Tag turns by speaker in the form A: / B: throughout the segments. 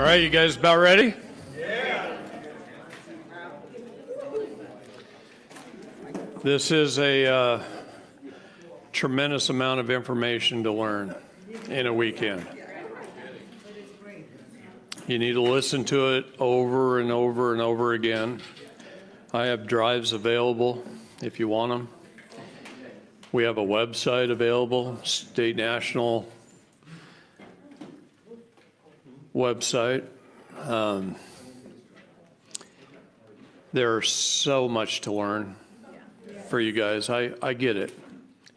A: All right, you guys about ready? This is a uh, tremendous amount of information to learn in a weekend. You need to listen to it over and over and over again. I have drives available if you want them. We have a website available, state national website. Um, there's so much to learn for you guys. I, I get it.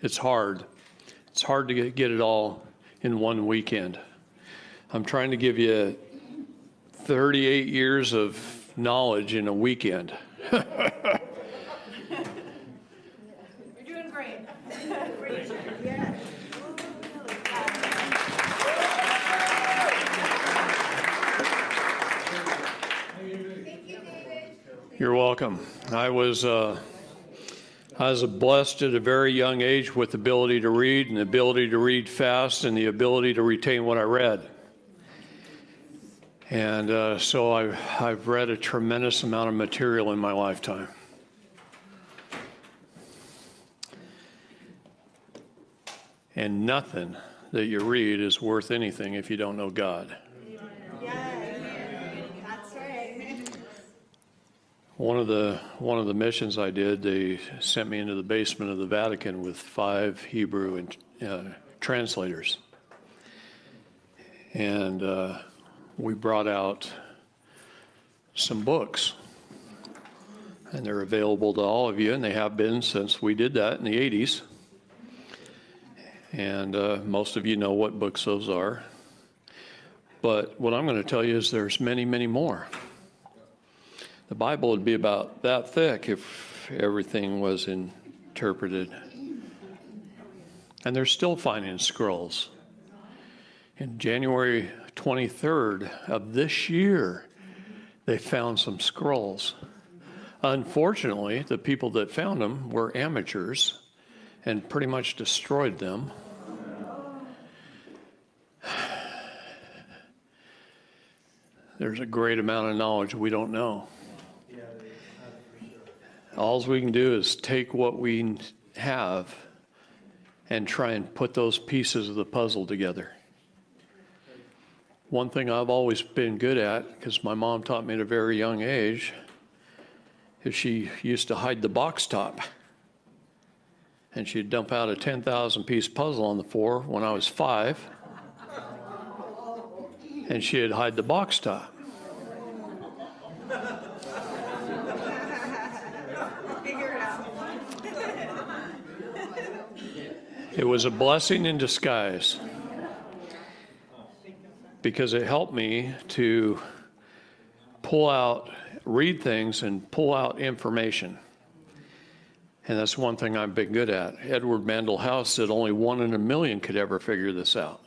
A: It's hard. It's hard to get, get it all in one weekend. I'm trying to give you 38 years of knowledge in a weekend.
B: You're
A: welcome. I was uh, I was blessed at a very young age with the ability to read and the ability to read fast and the ability to retain what I read. And uh, so I, I've read a tremendous amount of material in my lifetime. And nothing that you read is worth anything if you don't know God.
B: That's right.
A: One of the one of the missions I did, they sent me into the basement of the Vatican with five Hebrew and uh, translators, and uh, we brought out some books, and they're available to all of you, and they have been since we did that in the '80s. And uh, most of you know what books those are. But what I'm going to tell you is there's many, many more. The Bible would be about that thick if everything was interpreted. And they're still finding scrolls. In January 23rd of this year, they found some scrolls. Unfortunately, the people that found them were amateurs and pretty much destroyed them. There's a great amount of knowledge we don't know. All we can do is take what we have and try and put those pieces of the puzzle together. One thing I've always been good at, because my mom taught me at a very young age, is she used to hide the box top. And she'd dump out a 10,000 piece puzzle on the floor when I was five. And she'd hide the box top.
B: Figure it out.
A: It was a blessing in disguise because it helped me to pull out, read things, and pull out information. And that's one thing I've been good at. Edward Mandell House said only one in a million could ever figure this out.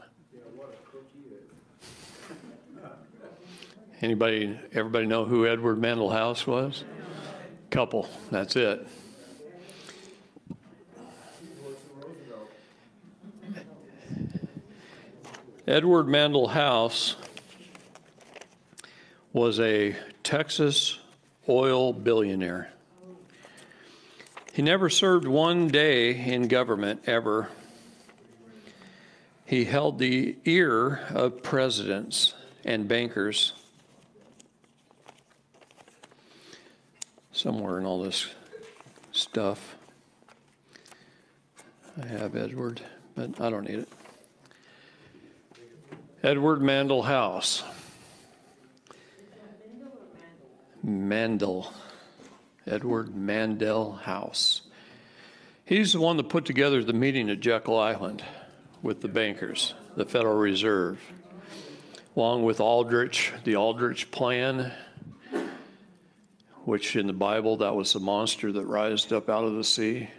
A: Anybody, everybody know who Edward Mandell House was? Couple, that's it. Edward Mandell House was a Texas oil billionaire. He never served one day in government ever. He held the ear of presidents and bankers. Somewhere in all this stuff. I have Edward, but I don't need it. Edward Mandell House. Mandel. Edward Mandel House. He's the one that put together the meeting at Jekyll Island with the bankers, the Federal Reserve, along with Aldrich, the Aldrich Plan, which in the Bible, that was the monster that rised up out of the sea.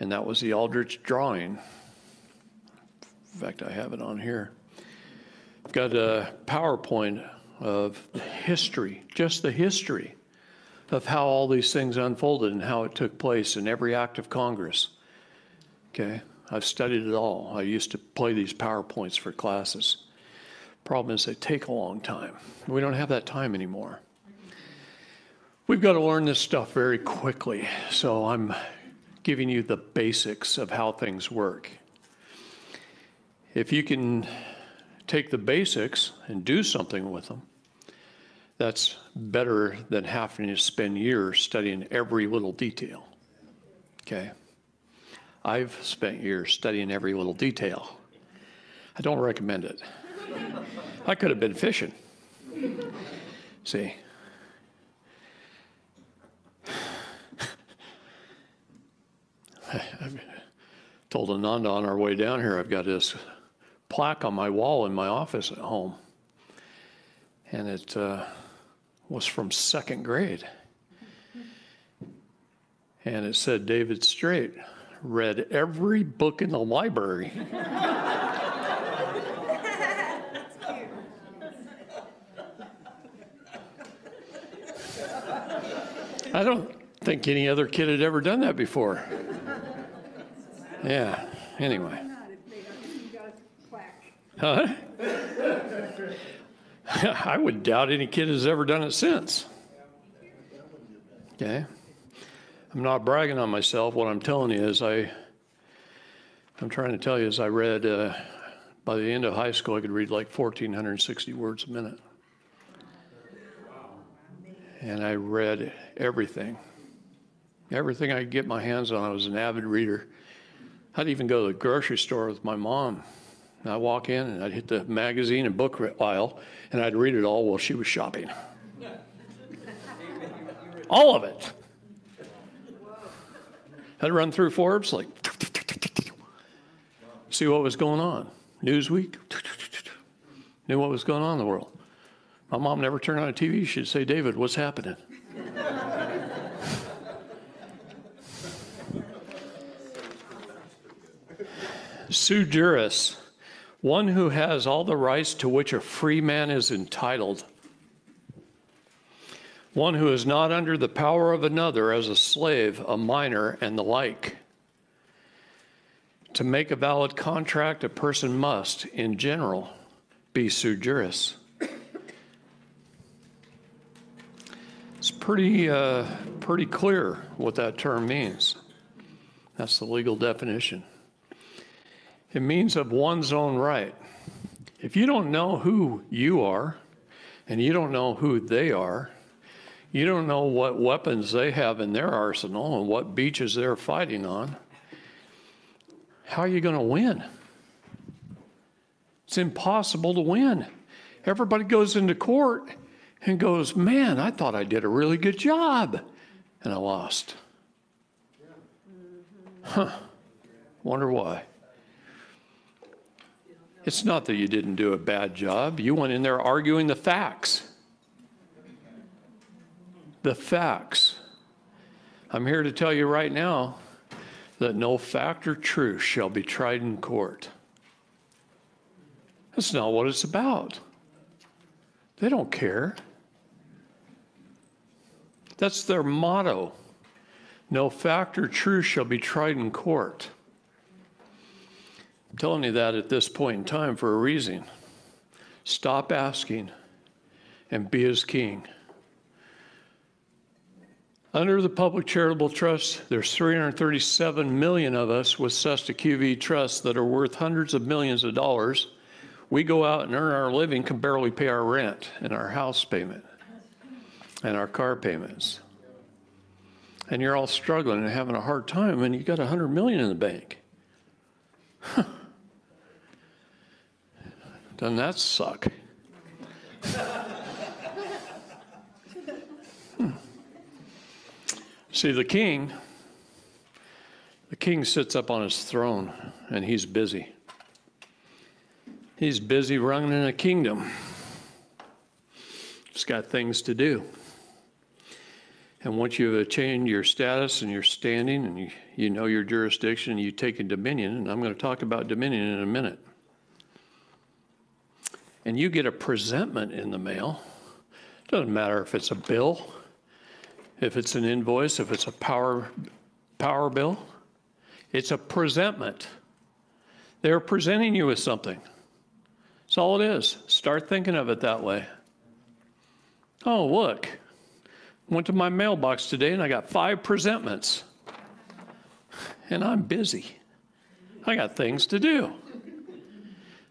A: And that was the Aldrich drawing. In fact, I have it on here. I've got a PowerPoint of the history, just the history of how all these things unfolded and how it took place in every act of Congress. Okay, I've studied it all. I used to play these PowerPoints for classes. Problem is, they take a long time. We don't have that time anymore. We've got to learn this stuff very quickly, so I'm giving you the basics of how things work. If you can take the basics and do something with them, that's better than having to spend years studying every little detail. Okay? I've spent years studying every little detail. I don't recommend it. I could have been fishing. See? I told Ananda on our way down here, I've got this plaque on my wall in my office at home. And it uh, was from second grade. And it said David Straight read every book in the library. I don't think any other kid had ever done that before. Yeah, anyway.
B: Not if they don't, you got a plaque.
A: Huh? I would doubt any kid has ever done it since. Okay? I'm not bragging on myself. What I'm telling you is I, I'm trying to tell you is I read, uh, by the end of high school, I could read like 1,460 words a minute. And I read everything. Everything I could get my hands on, I was an avid reader. I'd even go to the grocery store with my mom. And I'd walk in and I'd hit the magazine and book aisle and I'd read it all while she was shopping. all of it. I'd run through Forbes, like, see what was going on. Newsweek, knew what was going on in the world. My mom never turned on a TV. She'd say, David, what's happening? Sui juris, one who has all the rights to which a free man is entitled, one who is not under the power of another as a slave, a minor, and the like. To make a valid contract, a person must, in general, be sui juris. It's pretty, uh, pretty clear what that term means. That's the legal definition. It means of one's own right. If you don't know who you are, and you don't know who they are, you don't know what weapons they have in their arsenal and what beaches they're fighting on, how are you going to win? It's impossible to win. Everybody goes into court and goes, Man, I thought I did a really good job, and I lost. Huh. Wonder why. It's not that you didn't do a bad job. You went in there arguing the facts. The facts. I'm here to tell you right now that no fact or truth shall be tried in court. That's not what it's about. They don't care. That's their motto. No fact or truth shall be tried in court. I'm telling you that at this point in time for a reason. Stop asking and be his king. Under the Public Charitable Trust, there's 337 million of us with Cestui Que Vie trusts that are worth hundreds of millions of dollars. We go out and earn our living, can barely pay our rent and our house payment and our car payments. And you're all struggling and having a hard time, and you got 100 million in the bank. Doesn't that suck? Hmm. See, the king, the king sits up on his throne and he's busy. He's busy running a kingdom. He's got things to do. And once you've attained your status and your standing and you, you know your jurisdiction, and you take a dominion, and I'm going to talk about dominion in a minute and you get a presentment in the mail, doesn't matter if it's a bill, if it's an invoice, if it's a power, power bill, it's a presentment. They're presenting you with something. That's all it is. Start thinking of it that way. Oh, look. Went to my mailbox today and I got five presentments. And I'm busy. I got things to do.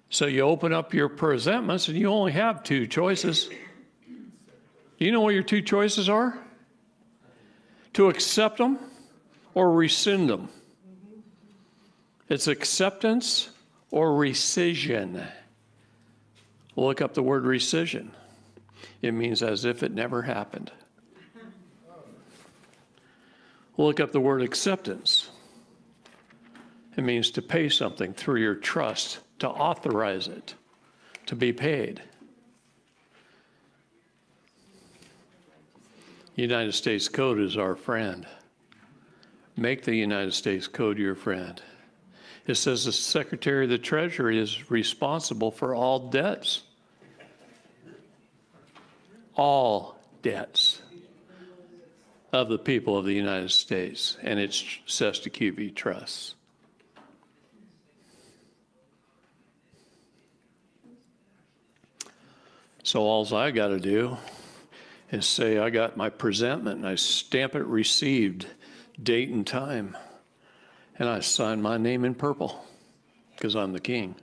A: So you open up your presentments and you only have two choices. Do you know what your two choices are? To accept them or rescind them. It's acceptance or rescission. Look up the word rescission. It means as if it never happened. Look up the word acceptance. It means to pay something through your trust, to authorize it, to be paid. United States Code is our friend. Make the United States Code your friend. It says the Secretary of the Treasury is responsible for all debts. All debts of the people of the United States, and it's says to QV Trusts. So alls I got to do is say I got my presentment and I stamp it received, date and time, and I sign my name in purple because I'm the king.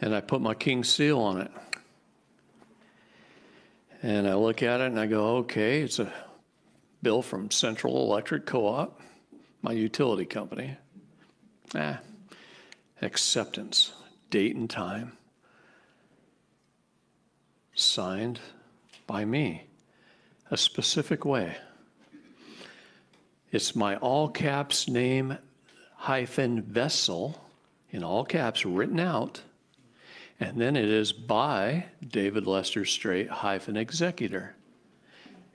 A: And I put my king seal on it. And I look at it and I go, okay, it's a bill from Central Electric Co-op, my utility company. Ah, acceptance, date and time, signed by me, a specific way. It's my all caps name hyphen vessel, in all caps, written out. And then it is by David Lester Straight hyphen executor.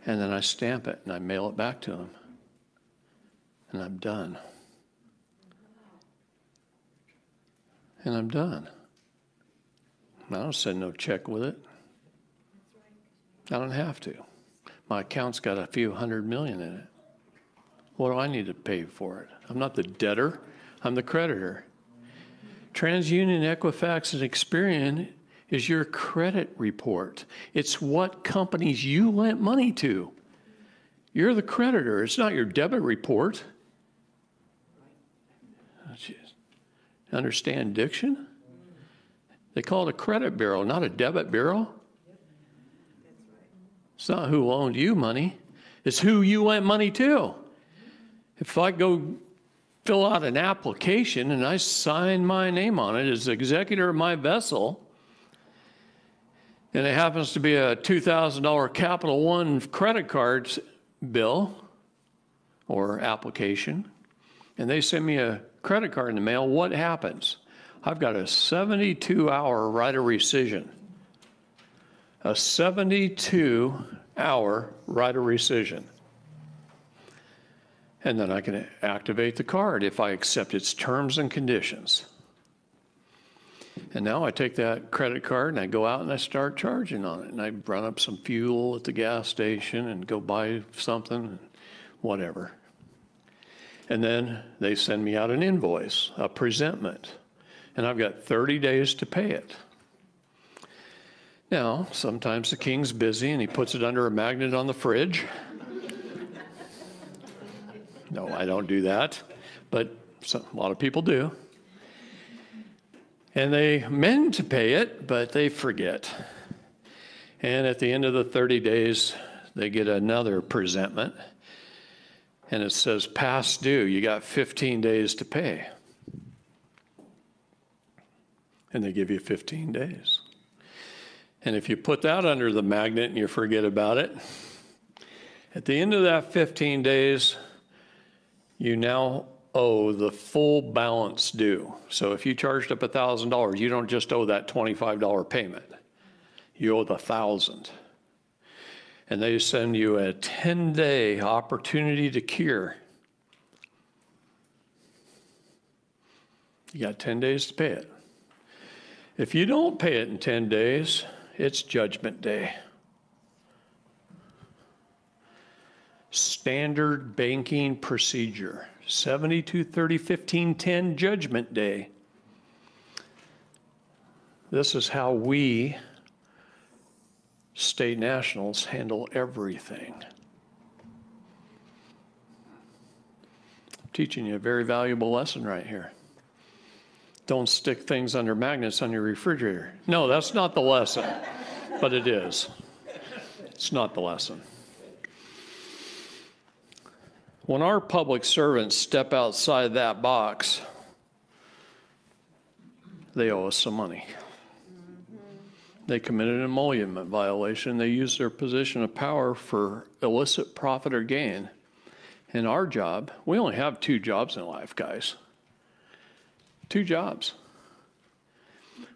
A: And then I stamp it and I mail it back to him. And I'm done. And I'm done. I don't send no check with it. I don't have to. My account's got a few hundred million in it. What do I need to pay for it? I'm not the debtor, I'm the creditor. TransUnion, Equifax, and Experian is your credit report. It's what companies you lent money to. You're the creditor, it's not your debit report. Understand diction? They call it a credit bureau, not a debit bureau. It's not who loaned you money, it's who you lent money to. If I go fill out an application and I sign my name on it as executor of my vessel, and it happens to be a $2,000 Capital One credit card bill or application, and they send me a credit card in the mail, what happens? I've got a 72 hour right of rescission. A 72 hour right of rescission. And then I can activate the card if I accept its terms and conditions. And now I take that credit card and I go out and I start charging on it. And I run up some fuel at the gas station and go buy something, whatever. And then they send me out an invoice, a presentment. And I've got 30 days to pay it. Now, sometimes the king's busy and he puts it under a magnet on the fridge. No, I don't do that, but some, a lot of people do. And they meant to pay it, but they forget. And at the end of the 30 days, they get another presentment. And it says, past due, you got 15 days to pay. And they give you 15 days. And if you put that under the magnet and you forget about it, at the end of that 15 days, you now owe the full balance due. So if you charged up $1,000, you don't just owe that $25 payment. You owe the 1000 And they send you a 10-day opportunity to cure. You got 10 days to pay it. If you don't pay it in 10 days, it's judgment day. standard banking procedure, 7230 1510 judgment day. This is how we, state nationals, handle everything. I'm Teaching you a very valuable lesson right here. Don't stick things under magnets on your refrigerator. No, that's not the lesson, but it is. It's not the lesson. When our public servants step outside that box, they owe us some money. They committed an emolument violation. They used their position of power for illicit profit or gain. And our job, we only have two jobs in life, guys. Two jobs.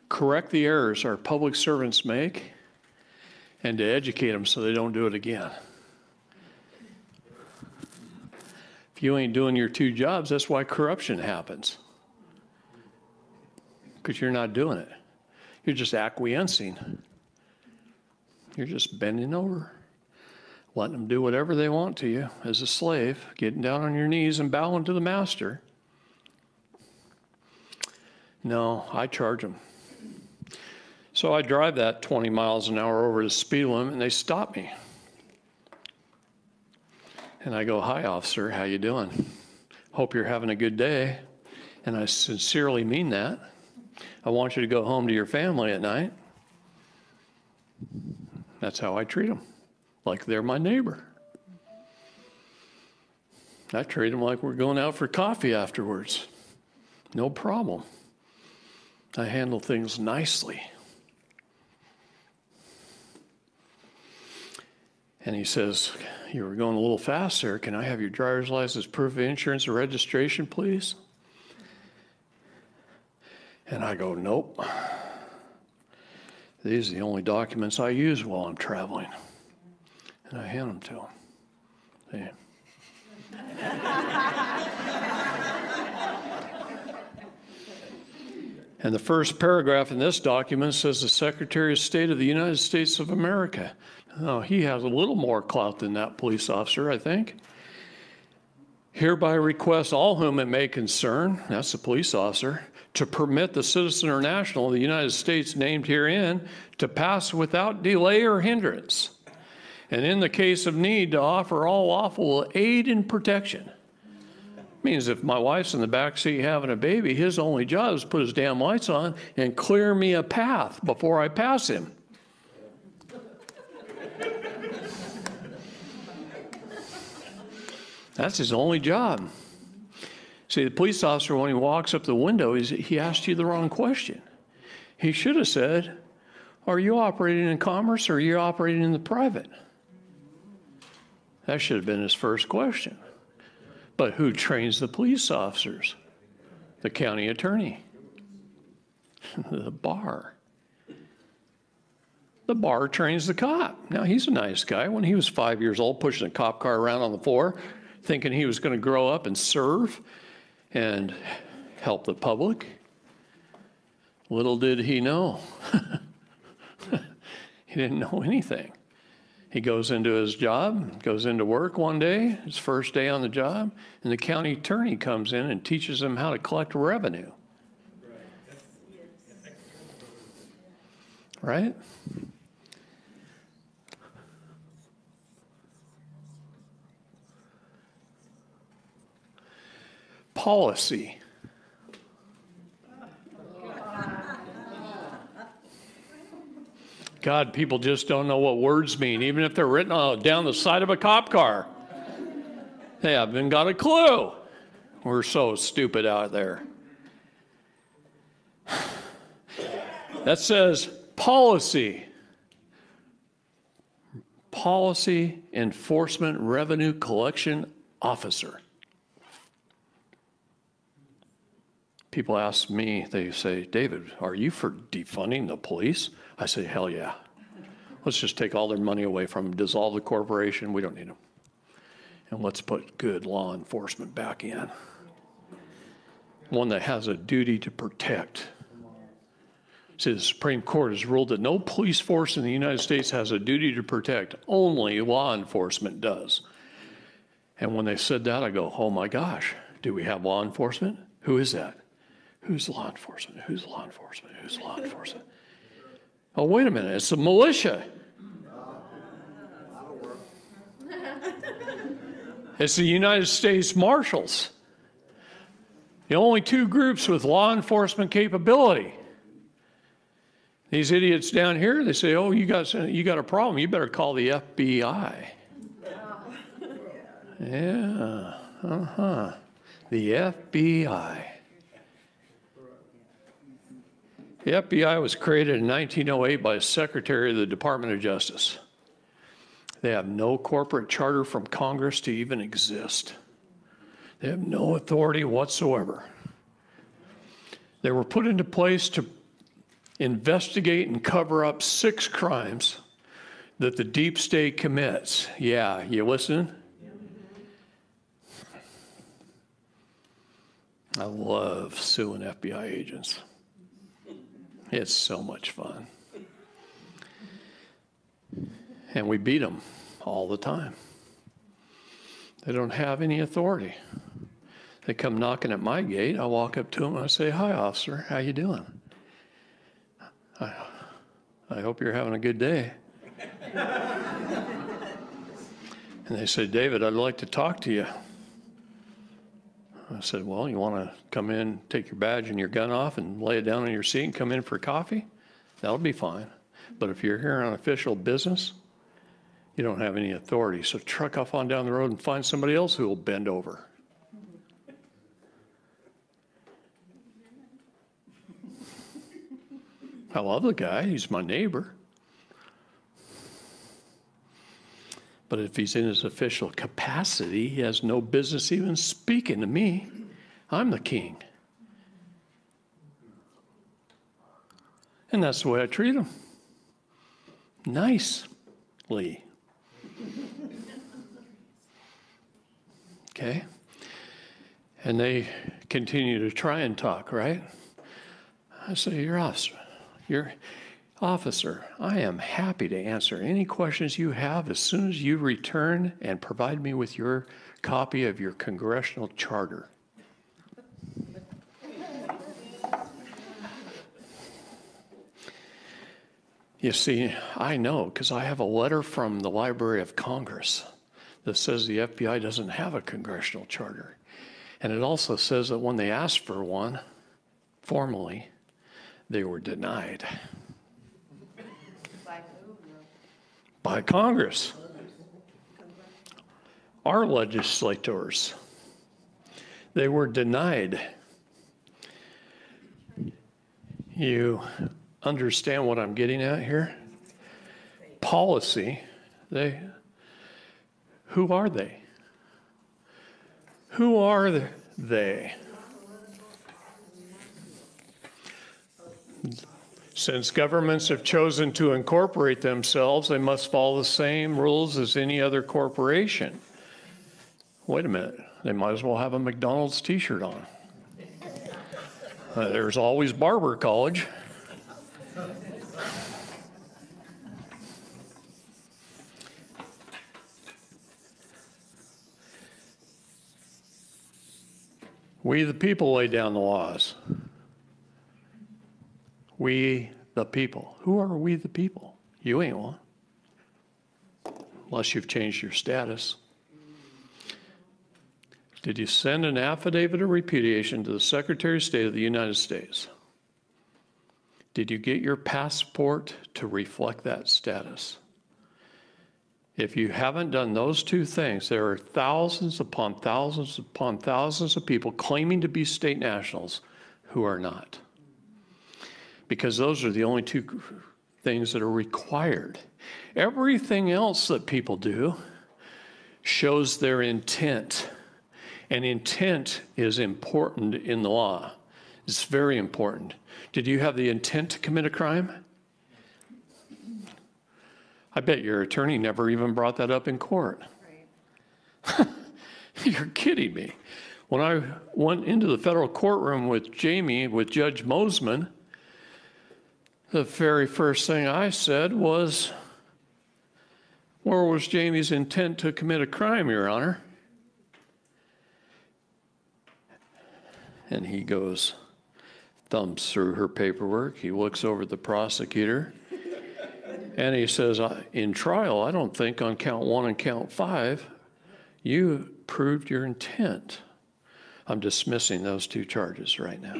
A: Correct the errors our public servants make and to educate them so they don't do it again. If you ain't doing your two jobs, that's why corruption happens. Because you're not doing it. You're just acquiescing. You're just bending over, letting them do whatever they want to you as a slave, getting down on your knees and bowing to the master. No, I charge them. So I drive that 20 miles an hour over the speed limit and they stop me. And I go, "Hi officer, how you doing? Hope you're having a good day." And I sincerely mean that. I want you to go home to your family at night. That's how I treat them, like they're my neighbor. I treat them like we're going out for coffee afterwards. No problem. I handle things nicely. And he says, You were going a little fast, sir. Can I have your driver's license, proof of insurance, or registration, please? And I go, Nope. These are the only documents I use while I'm traveling. And I hand them to him. And the first paragraph in this document says the Secretary of State of the United States of America. Oh, he has a little more clout than that police officer, I think. Hereby requests all whom it may concern, that's the police officer, to permit the citizen or national of the United States named herein to pass without delay or hindrance, and in the case of need, to offer all lawful aid and protection. Means if my wife's in the back seat having a baby, his only job is put his damn lights on and clear me a path before I pass him. That's his only job. See, the police officer, when he walks up the window, he asked you the wrong question. He should have said, Are you operating in commerce or are you operating in the private? That should have been his first question. But who trains the police officers? The county attorney, the bar. The bar trains the cop. Now, he's a nice guy. When he was five years old, pushing a cop car around on the floor, thinking he was going to grow up and serve and help the public. Little did he know. he didn't know anything. He goes into his job, goes into work one day, his first day on the job, and the county attorney comes in and teaches him how to collect revenue. Right? Policy. God, people just don't know what words mean, even if they're written down the side of a cop car. They haven't got a clue. We're so stupid out there. That says policy. Policy Enforcement Revenue Collection Officer. People ask me, they say, David, are you for defunding the police? I say, hell yeah. Let's just take all their money away from them, dissolve the corporation. We don't need them. And let's put good law enforcement back in. One that has a duty to protect. See, the Supreme Court has ruled that no police force in the United States has a duty to protect, only law enforcement does. And when they said that, I go, oh my gosh, do we have law enforcement? Who is that? Who's law enforcement? Who's law enforcement? Who's law enforcement? Oh, wait a minute, it's the militia. It's the United States Marshals. The only two groups with law enforcement capability. These idiots down here, they say, oh, you got, you got a problem, you better call the FBI. Yeah, uh-huh. The FBI. The FBI was created in 1908 by a secretary of the Department of Justice. They have no corporate charter from Congress to even exist. They have no authority whatsoever. They were put into place to investigate and cover up six crimes that the deep state commits. Yeah, you listen? I love suing FBI agents. It's so much fun. And we beat them all the time. They don't have any authority. They come knocking at my gate. I walk up to them and I say, "Hi, officer. How you doing? I, I hope you're having a good day." and they say, "David, I'd like to talk to you." I said, Well, you want to come in, take your badge and your gun off, and lay it down on your seat and come in for coffee? That'll be fine. But if you're here on official business, you don't have any authority. So truck off on down the road and find somebody else who will bend over. I love the guy, he's my neighbor. But if he's in his official capacity, he has no business even speaking to me. I'm the king. And that's the way I treat him. Nicely. Okay? And they continue to try and talk, right? I say, You're Your officer, your officer, I am happy to answer any questions you have as soon as you return and provide me with your copy of your congressional charter. You see, I know because I have a letter from the Library of Congress that says the FBI doesn't have a congressional charter. And it also says that when they asked for one formally, they were denied by Congress. Our legislators, they were denied. You understand what I'm getting at here? Policy, they, who are they? Who are they? Since governments have chosen to incorporate themselves, they must follow the same rules as any other corporation. Wait a minute, they might as well have a McDonald's t shirt on. Uh, there's always Barber College. We, the people, lay down the laws. We, the people. Who are we, the people? You ain't one. Unless you've changed your status. Did you send an affidavit of repudiation to the Secretary of State of the United States? Did you get your passport to reflect that status? If you haven't done those two things, there are thousands upon thousands upon thousands of people claiming to be state nationals who are not. Because those are the only two things that are required. Everything else that people do shows their intent. And intent is important in the law. It's very important. Did you have the intent to commit a crime? I bet your attorney never even brought that up in court. You're kidding me. When I went into the federal courtroom with Jamie, with Judge Mosman, the very first thing I said was, Where was Jamie's intent to commit a crime, Your Honor? And he goes, thumbs through her paperwork. He looks over at the prosecutor. And he says, in trial, I don't think on count one and count five, you proved your intent. I'm dismissing those two charges right now.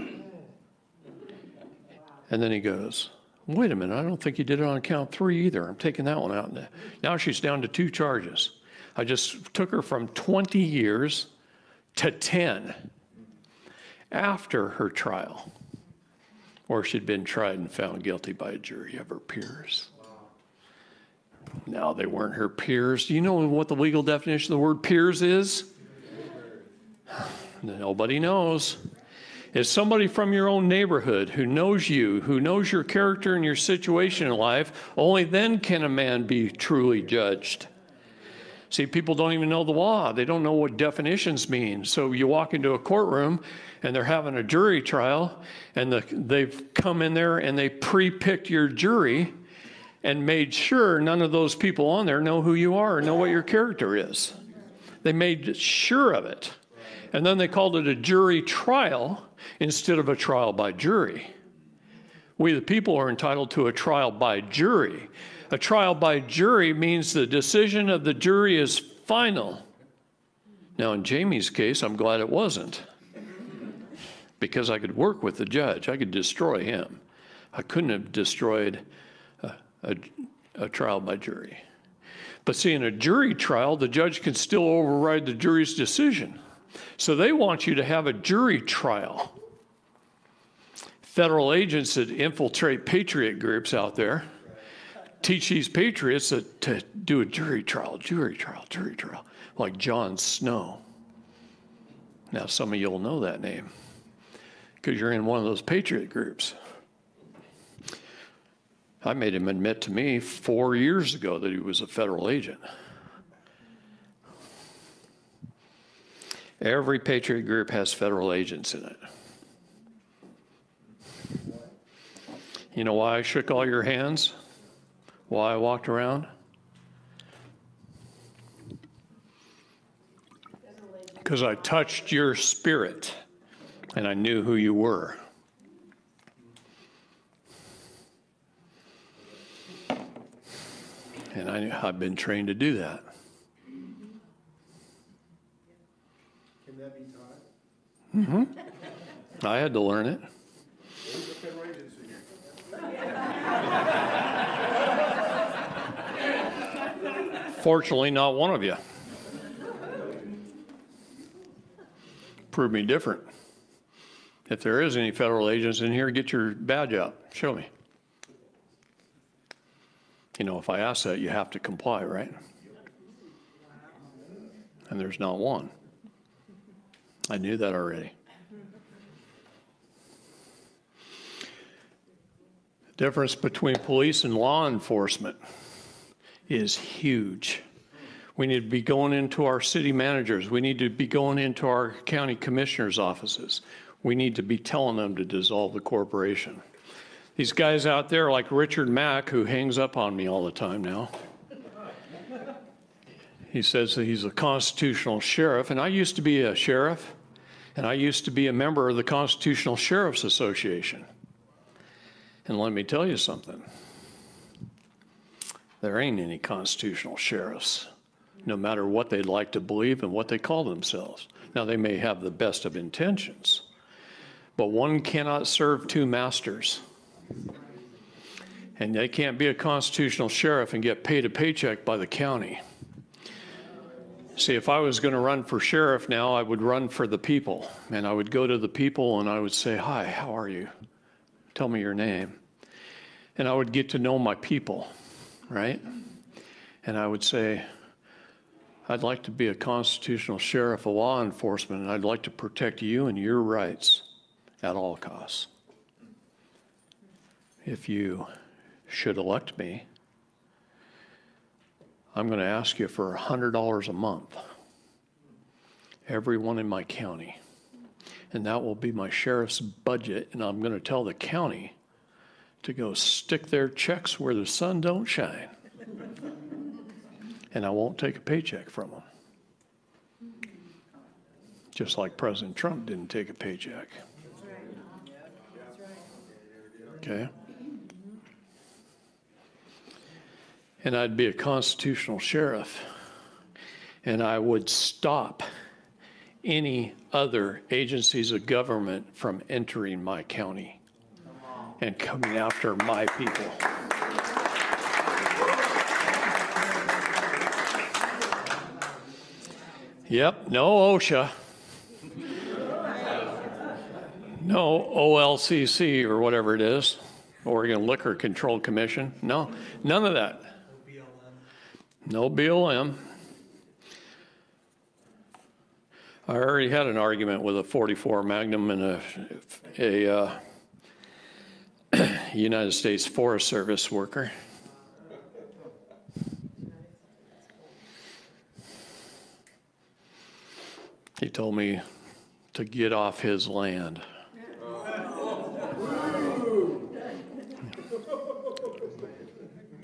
A: And then he goes, wait a minute, I don't think you did it on count three either. I'm taking that one out. Now Now she's down to two charges. I just took her from 20 years to 10 after her trial, or she'd been tried and found guilty by a jury of her peers. Now they weren't her peers. Do you know what the legal definition of the word peers is? Nobody knows. It's somebody from your own neighborhood who knows you, who knows your character and your situation in life. Only then can a man be truly judged. See, people don't even know the law. They don't know what definitions mean. So you walk into a courtroom and they're having a jury trial, and the, they've come in there and they pre picked your jury and made sure none of those people on there know who you are know what your character is. They made sure of it. And then they called it a jury trial instead of a trial by jury. We, the people, are entitled to a trial by jury. A trial by jury means the decision of the jury is final. Now, in Jamie's case, I'm glad it wasn't because I could work with the judge, I could destroy him. I couldn't have destroyed a, a, a trial by jury. But see, in a jury trial, the judge can still override the jury's decision. So they want you to have a jury trial. Federal agents that infiltrate patriot groups out there teach these patriots that, to do a jury trial, jury trial, jury trial, like John Snow. Now, some of you will know that name because you're in one of those patriot groups. I made him admit to me four years ago that he was a federal agent. Every patriot group has federal agents in it. You know why I shook all your hands? Why I walked around? Because I touched your spirit and I knew who you were. And I, I've been trained to do that.
C: Can that be taught?
A: I had to learn it. Fortunately, not one of you. Prove me different. If there is any federal agents in here, get your badge out. Show me. You know, if I ask that, you have to comply, right? And there's not one. I knew that already. The difference between police and law enforcement is huge. We need to be going into our city managers. We need to be going into our county commissioners' offices. We need to be telling them to dissolve the corporation. These guys out there like Richard Mack, who hangs up on me all the time now. He says that he's a constitutional sheriff, and I used to be a sheriff, and I used to be a member of the Constitutional Sheriffs Association. And let me tell you something there ain't any constitutional sheriffs, no matter what they'd like to believe and what they call themselves. Now, they may have the best of intentions, but one cannot serve two masters. And they can't be a constitutional sheriff and get paid a paycheck by the county. See, if I was going to run for sheriff now, I would run for the people. And I would go to the people and I would say, Hi, how are you? Tell me your name. And I would get to know my people, right? And I would say, I'd like to be a constitutional sheriff of law enforcement, and I'd like to protect you and your rights at all costs. If you should elect me, I'm going to ask you for $100 a month, everyone in my county. And that will be my sheriff's budget, and I'm going to tell the county to go stick their checks where the sun don't shine. And I won't take a paycheck from them. Just like President Trump didn't take a paycheck. Okay? And I'd be a constitutional sheriff, and I would stop any other agencies of government from entering my county and coming after my people. Yep, no OSHA. No OLCC or whatever it is, Oregon Liquor Control Commission. No, none of that. No BLM. I already had an argument with a 44 Magnum and a, a uh, United States Forest Service worker. He told me to get off his land.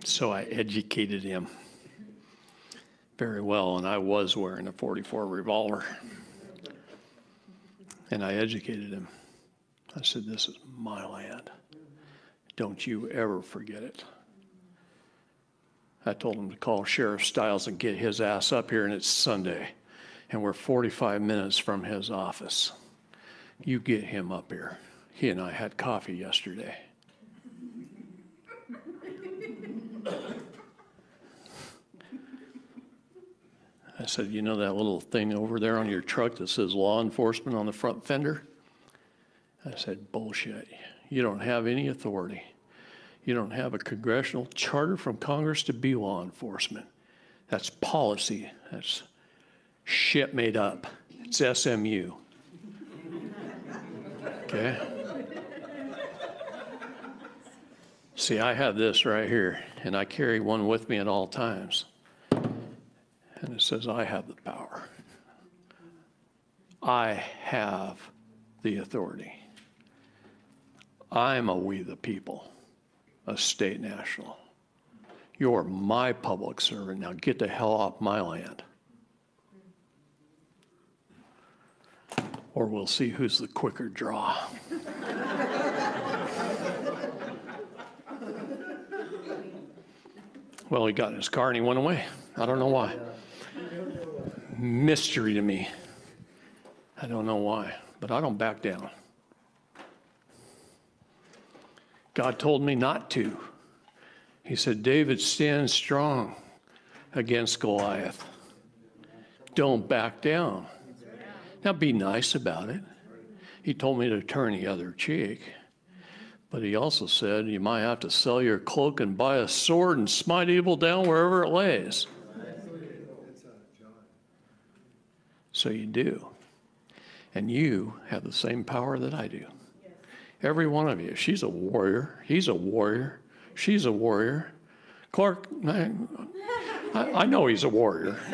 A: So I educated him very well, and I was wearing a 44 revolver. And I educated him. I said, This is my land. Don't you ever forget it. I told him to call Sheriff Stiles and get his ass up here, and it's Sunday, and we're 45 minutes from his office. You get him up here. He and I had coffee yesterday. I said, You know that little thing over there on your truck that says law enforcement on the front fender? I said, Bullshit. You don't have any authority. You don't have a congressional charter from Congress to be law enforcement. That's policy. That's shit made up. It's SMU. Okay? See, I have this right here, and I carry one with me at all times. And it says, I have the power. I have the authority. I'm a we the people, a state national. You're my public servant. Now get the hell off my land. Or we'll see who's the quicker draw. well, he got in his car and he went away. I don't know why mystery to me. I don't know why, but I don't back down. God told me not to. He said, David, stand strong against Goliath. Don't back down. Now be nice about it. He told me to turn the other cheek. But he also said, You might have to sell your cloak and buy a sword and smite evil down wherever it lays. So you do. And you have the same power that I do. Every one of you. She's a warrior. He's a warrior. She's a warrior. Clark, I, I know he's a warrior.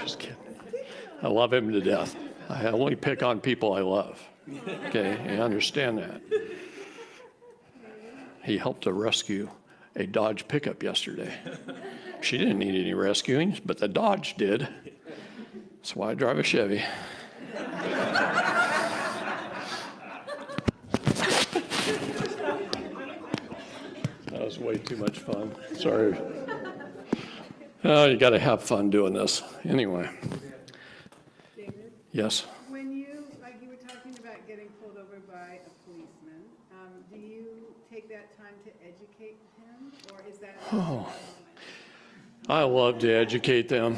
A: Just kidding. I love him to death. I only pick on people I love. Okay, you understand that. He helped to rescue a Dodge pickup yesterday. She didn't need any rescuing, but the Dodge did. That's why I drive a Chevy. That was way too much fun. Sorry. Oh, you got to have fun doing this. Anyway, yes.
B: when you, like you were talking about getting pulled over by a policeman, um, do you take that time to educate him, or is that?
A: Oh. I love to educate them.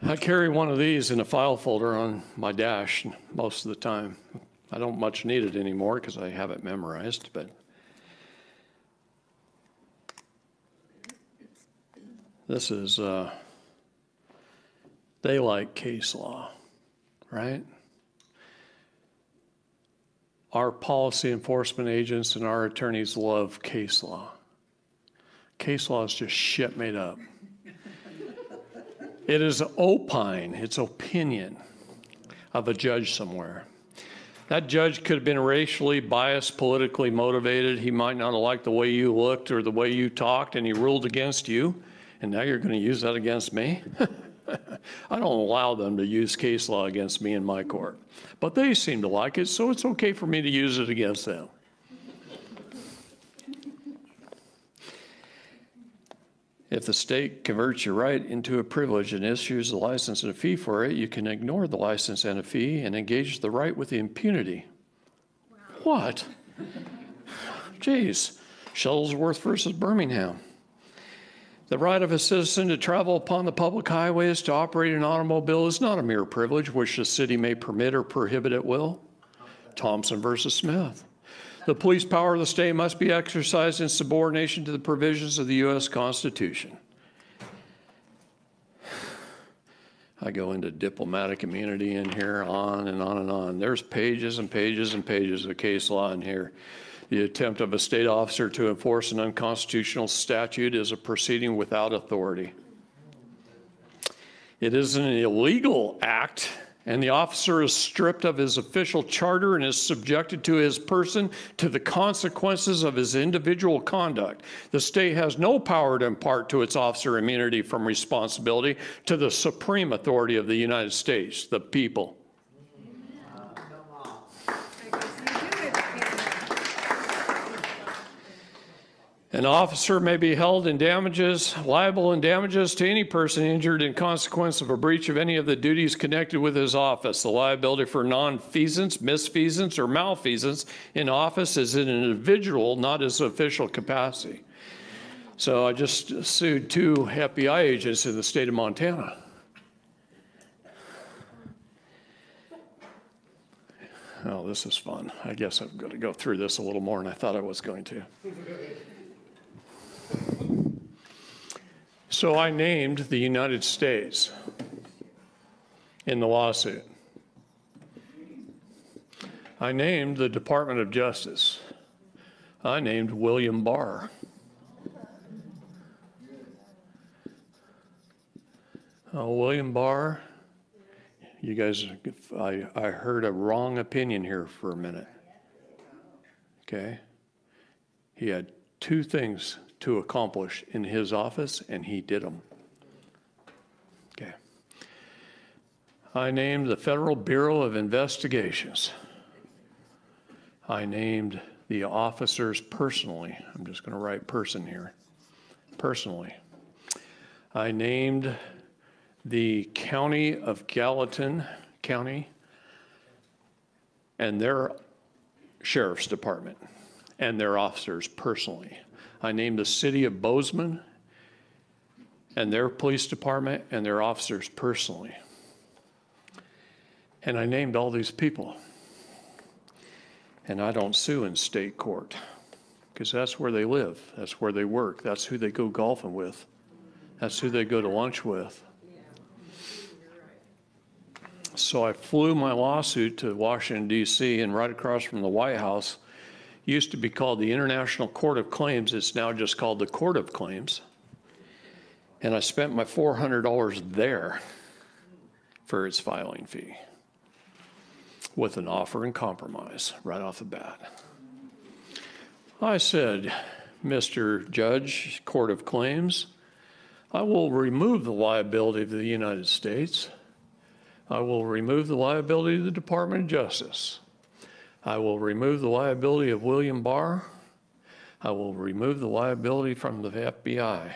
A: I carry one of these in a file folder on my dash most of the time. I don't much need it anymore because I have it memorized, but this is, uh, they like case law, right? Our policy enforcement agents and our attorneys love case law. Case law is just shit made up. It is opine, it's opinion of a judge somewhere. That judge could have been racially biased, politically motivated. He might not have liked the way you looked or the way you talked, and he ruled against you. And now you're going to use that against me? I don't allow them to use case law against me in my court. But they seem to like it, so it's okay for me to use it against them. If the state converts your right into a privilege and issues a license and a fee for it, you can ignore the license and a fee and engage the right with impunity. What? Jeez. Shuttlesworth versus Birmingham. The right of a citizen to travel upon the public highways to operate an automobile is not a mere privilege which the city may permit or prohibit at will. Thompson versus Smith. The police power of the state must be exercised in subordination to the provisions of the U.S. Constitution. I go into diplomatic immunity in here, on and on and on. There's pages and pages and pages of case law in here. The attempt of a state officer to enforce an unconstitutional statute is a proceeding without authority. It is an illegal act, and the officer is stripped of his official charter and is subjected to his person to the consequences of his individual conduct. The state has no power to impart to its officer immunity from responsibility to the supreme authority of the United States, the people.
B: I guess you do educate them.
A: An officer may be held in damages, liable in damages to any person injured in consequence of a breach of any of the duties connected with his office. The liability for nonfeasance, misfeasance, or malfeasance in office is in an individual, not his official capacity. So I just sued two FBI agents in the state of Montana. Oh, this is fun. I guess I'm going to go through this a little more than I thought I was going to. So I named the United States in the lawsuit. I named the Department of Justice. I named William Barr. Oh, William Barr, you guys, I, I heard a wrong opinion here for a minute. Okay? He had two things to accomplish in his office, and he did them. Okay. I named the Federal Bureau of Investigations. I named the officers personally. I'm just going to write person here. Personally. I named the County of Gallatin County and their sheriff's department and their officers personally. I named the city of Bozeman and their police department and their officers personally. And I named all these people. And I don't sue in state court because that's where they live, that's where they work, that's who they go golfing with, that's who they go to lunch with. So I flew my lawsuit to Washington, D.C., and right across from the White House used to be called the International Court of Claims. It's now just called the Court of Claims. And I spent my $400 there for its filing fee with an offer and compromise right off the bat. I said, Mr. Judge, Court of Claims, I will remove the liability of the United States. I will remove the liability of the Department of Justice. I will remove the liability of William Barr. I will remove the liability from the FBI.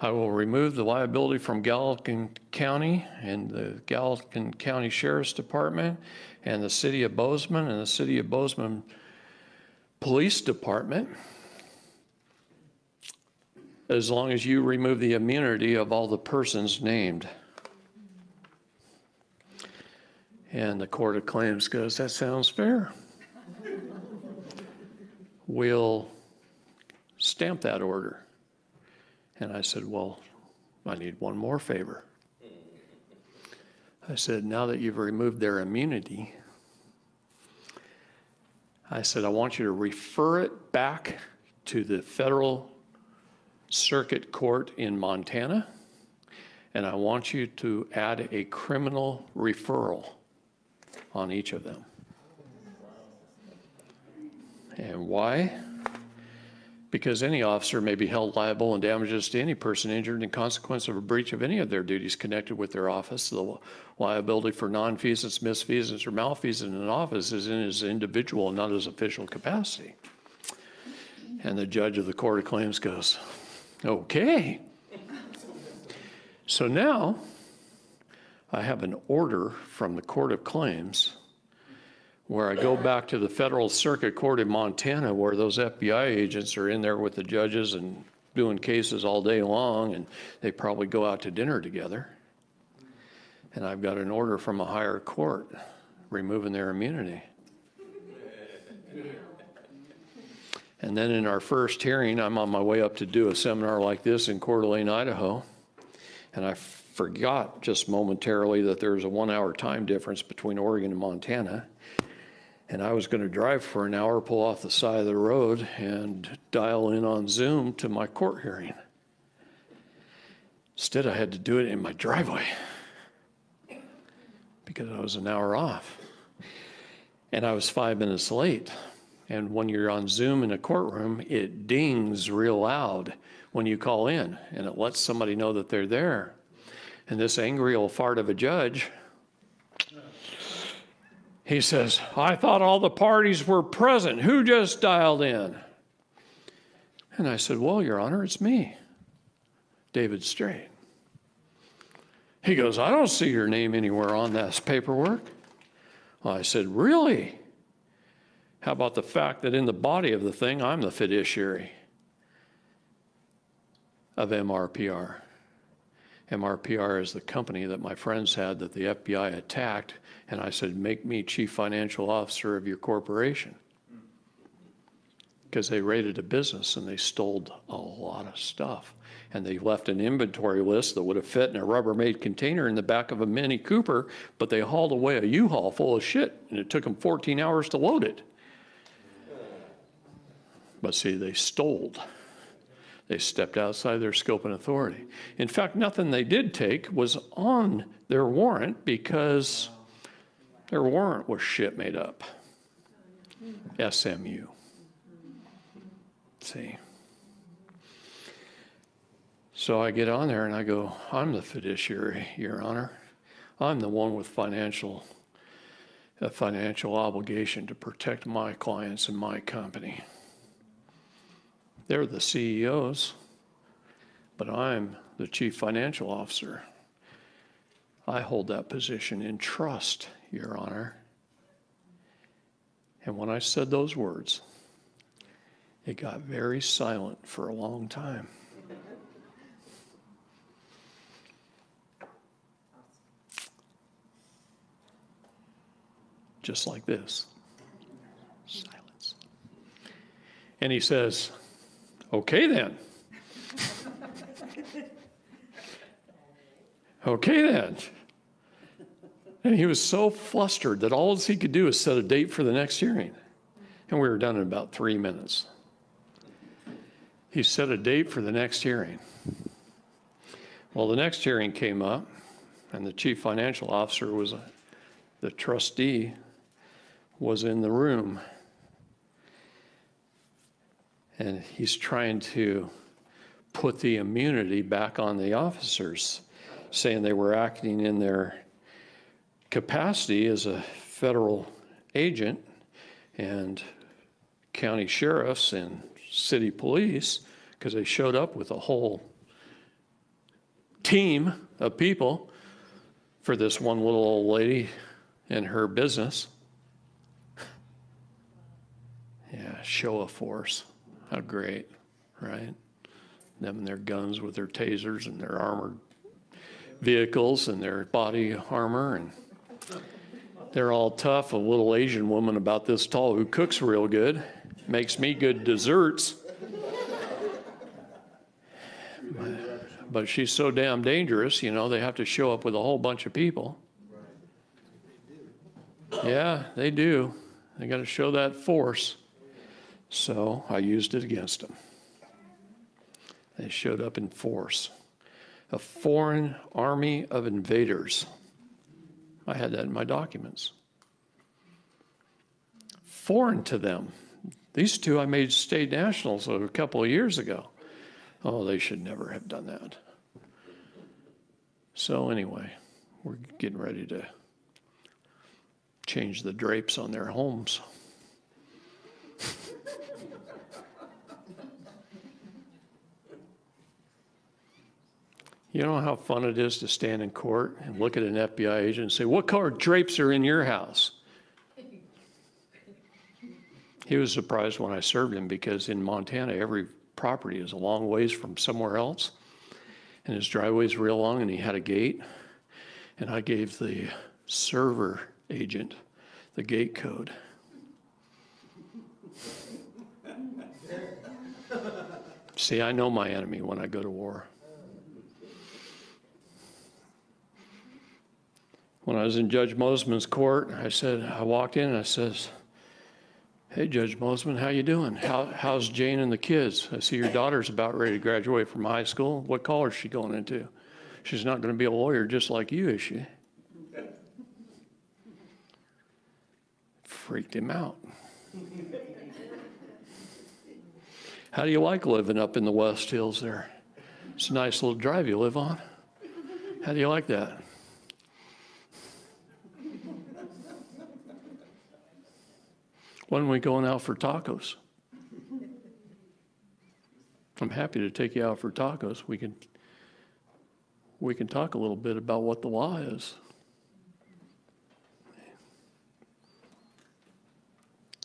A: I will remove the liability from Gallatin County and the Gallatin County Sheriff's Department and the City of Bozeman and the City of Bozeman Police Department, as long as you remove the immunity of all the persons named. And the Court of Claims goes, that sounds fair. We'll stamp that order. And I said, well, I need one more favor. I said, now that you've removed their immunity, I said, I want you to refer it back to the Federal Circuit Court in Montana, and I want you to add a criminal referral on each of them. And why? because any officer may be held liable and damages to any person injured in consequence of a breach of any of their duties connected with their office. The liability for nonfeasance, misfeasance, or malfeasance in an office is in his individual, not his official capacity. And the judge of the Court of Claims goes, okay. So now, I have an order from the Court of Claims where I go back to the Federal Circuit Court in Montana where those FBI agents are in there with the judges and doing cases all day long, and they probably go out to dinner together. And I've got an order from a higher court removing their immunity. And then in our first hearing, I'm on my way up to do a seminar like this in Coeur d'Alene, Idaho. And I forgot just momentarily that there's a one hour time difference between Oregon and Montana. And I was going to drive for an hour, pull off the side of the road, and dial in on Zoom to my court hearing. Instead, I had to do it in my driveway because I was an hour off. And I was five minutes late. And when you're on Zoom in a courtroom, it dings real loud when you call in and it lets somebody know that they're there. And this angry old fart of a judge, he says, I thought all the parties were present. Who just dialed in? And I said, Well, Your Honor, it's me, David Straight. He goes, I don't see your name anywhere on this paperwork. I said, Really? How about the fact that in the body of the thing, I'm the fiduciary of MRPR? MRPR is the company that my friends had that the FBI attacked, and I said, Make me chief financial officer of your corporation. Because they raided a business and they stole a lot of stuff. And they left an inventory list that would have fit in a Rubbermaid container in the back of a Mini Cooper, but they hauled away a U-Haul full of shit, and it took them 14 hours to load it. But see, they stole. They stepped outside their scope and authority. In fact, nothing they did take was on their warrant because their warrant was shit made up. SMU. See? So I get on there and I go, I'm the fiduciary, Your Honor. I'm the one with financial, a financial obligation to protect my clients and my company. They're the CEOs, but I'm the chief financial officer. I hold that position in trust, Your Honor. And when I said those words, it got very silent for a long time. Just like this silence. And he says, Okay, then. okay, then. And he was so flustered that all he could do was set a date for the next hearing. And we were done in about three minutes. He set a date for the next hearing. Well, the next hearing came up, and the chief financial officer was the trustee was in the room and he's trying to put the immunity back on the officers, saying they were acting in their capacity as a federal agent and county sheriffs and city police because they showed up with a whole team of people for this one little old lady and her business. Yeah, show of force. How great, right? Them and their guns with their tasers and their armored vehicles and their body armor and they're all tough. A little Asian woman about this tall who cooks real good, makes me good desserts. But she's so damn dangerous, you know, they have to show up with a whole bunch of people. Yeah, they do. They got to show that force. So I used it against them. They showed up in force. A foreign army of invaders. I had that in my documents. Foreign to them. These two I made state nationals a couple of years ago. Oh, they should never have done that. So anyway, we're getting ready to change the drapes on their homes. You know how fun it is to stand in court and look at an FBI agent and say, What color drapes are in your house? He was surprised when I served him because in Montana, every property is a long ways from somewhere else. And his driveway's real long, and he had a gate. And I gave the server agent the gate code. See, I know my enemy when I go to war. When I was in Judge Mosman's court, I said, I walked in and I says, Hey, Judge Mosman, how you doing? How, how's Jane and the kids? I see your daughter's about ready to graduate from high school. What college is she going into? She's not going to be a lawyer just like you, is she? Freaked him out. How do you like living up in the West Hills there? It's a nice little drive you live on. How do you like that? When are we going out for tacos? I'm happy to take you out for tacos. We can, we can talk a little bit about what the law is.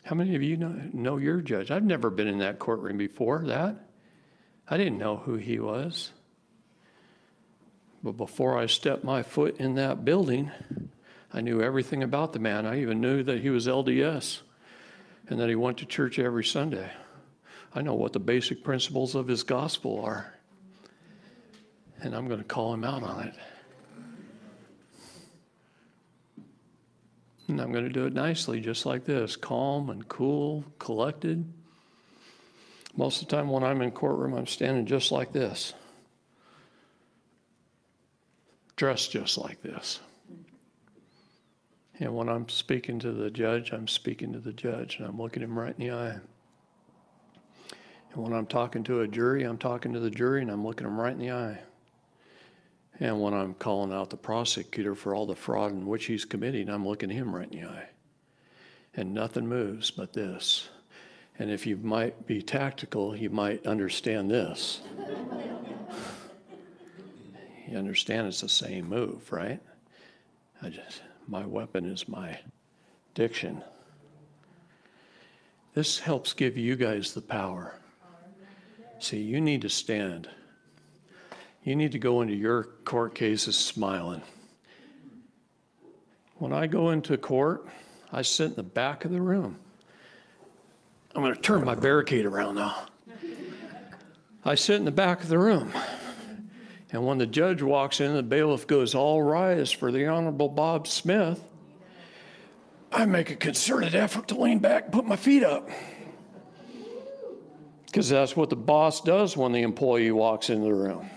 A: How many of you know, know your judge? I've never been in that courtroom before that. I didn't know who he was. But before I stepped my foot in that building, I knew everything about the man. I even knew that he was LDS and that he went to church every Sunday. I know what the basic principles of his gospel are. And I'm going to call him out on it. And I'm going to do it nicely, just like this calm and cool, collected. Most of the time, when I'm in courtroom, I'm standing just like this, dressed just like this. And when I'm speaking to the judge, I'm speaking to the judge and I'm looking him right in the eye. And when I'm talking to a jury, I'm talking to the jury and I'm looking him right in the eye. And when I'm calling out the prosecutor for all the fraud in which he's committing, I'm looking him right in the eye. And nothing moves but this. And if you might be tactical, you might understand this. you understand it's the same move, right? I just my weapon is my diction. This helps give you guys the power. See, you need to stand. You need to go into your court cases smiling. When I go into court, I sit in the back of the room. I'm going to turn my barricade around now. I sit in the back of the room. And when the judge walks in, the bailiff goes, All rise for the Honorable Bob Smith. I make a concerted effort to lean back and put my feet up. Because that's what the boss does when the employee walks into the room.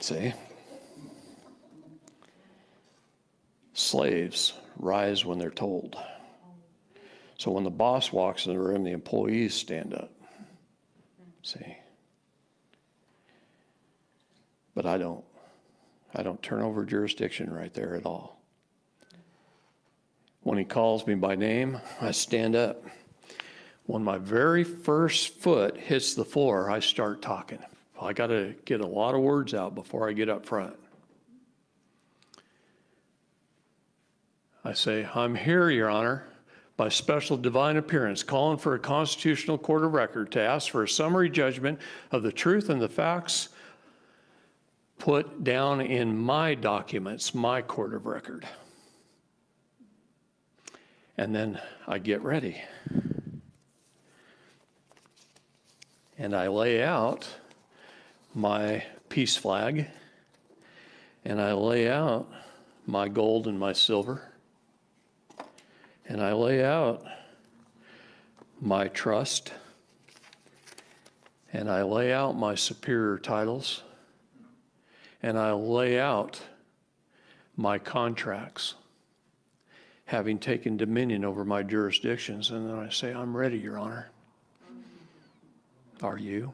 A: See? Slaves rise when they're told. So when the boss walks in the room, the employees stand up. See? But I don't. I don't turn over jurisdiction right there at all. When he calls me by name, I stand up. When my very first foot hits the floor, I start talking. I got to get a lot of words out before I get up front. I say, I'm here, Your Honor by special divine appearance, calling for a constitutional court of record to ask for a summary judgment of the truth and the facts put down in my documents, my court of record. And then I get ready. And I lay out my peace flag, and I lay out my gold and my silver and I lay out my trust and I lay out my superior titles and I lay out my contracts, having taken dominion over my jurisdictions, and then I say, I'm ready, Your Honor. Are you?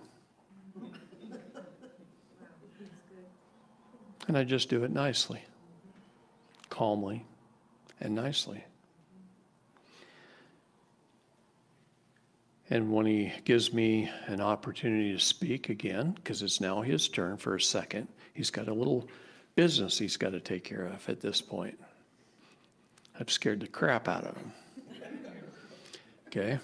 A: And I just do it nicely, calmly, and nicely. And when he gives me an opportunity to speak again, because it's now his turn for a second, he's got a little business he's got to take care of at this point. I've scared the crap out of him. Okay?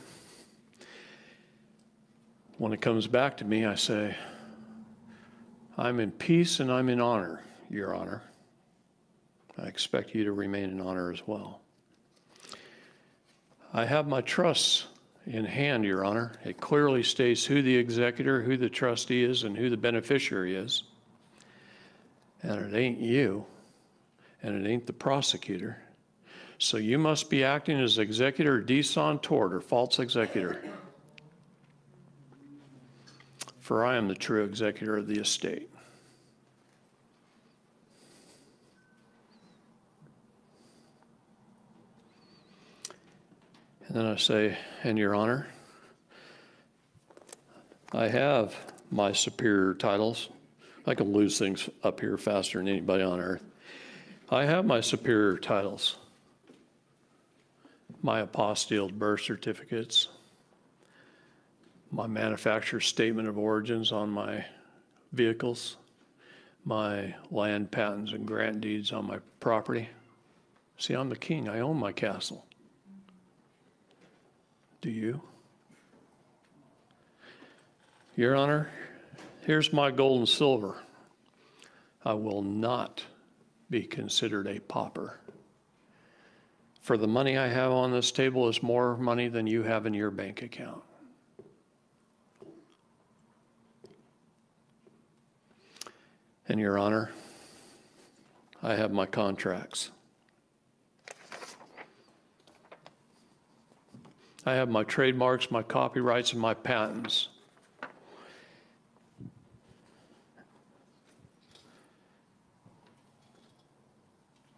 A: When it comes back to me, I say, I'm in peace and I'm in honor, Your Honor. I expect you to remain in honor as well. I have my trusts in hand, Your Honor. It clearly states who the executor, who the trustee is, and who the beneficiary is. And it ain't you, and it ain't the prosecutor. So you must be acting as executor de tort or false executor. For I am the true executor of the estate. And then I say, and your honor, I have my superior titles. I can lose things up here faster than anybody on earth. I have my superior titles, my apostilled birth certificates, my manufacturer's statement of origins on my vehicles, my land patents and grant deeds on my property. See, I'm the king. I own my castle. Do you? Your Honor, here's my gold and silver. I will not be considered a pauper. For the money I have on this table is more money than you have in your bank account. And Your Honor, I have my contracts. I have my trademarks, my copyrights, and my patents.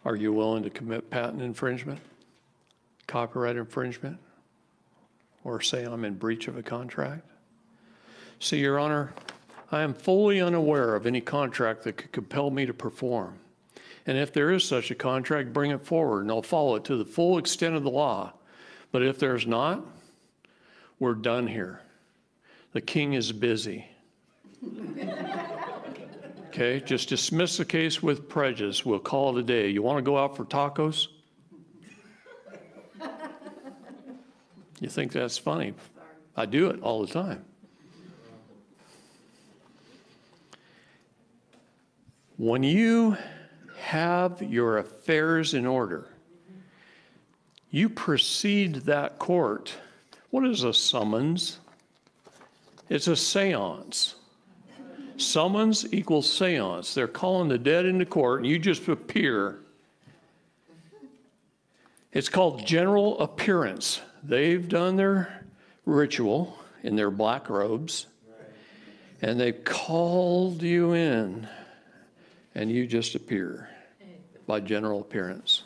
A: Are you willing to commit patent infringement, copyright infringement, or say I'm in breach of a contract? See, Your Honor, I am fully unaware of any contract that could compel me to perform. And if there is such a contract, bring it forward, and I'll follow it to the full extent of the law. But if there's not, we're done here. The king is busy. Okay, just dismiss the case with prejudice. We'll call it a day. You want to go out for tacos? You think that's funny? I do it all the time. When you have your affairs in order, you precede that court. What is a summons? It's a seance. Summons equals seance. They're calling the dead into court, and you just appear. It's called general appearance. They've done their ritual in their black robes, and they've called you in, and you just appear by general appearance.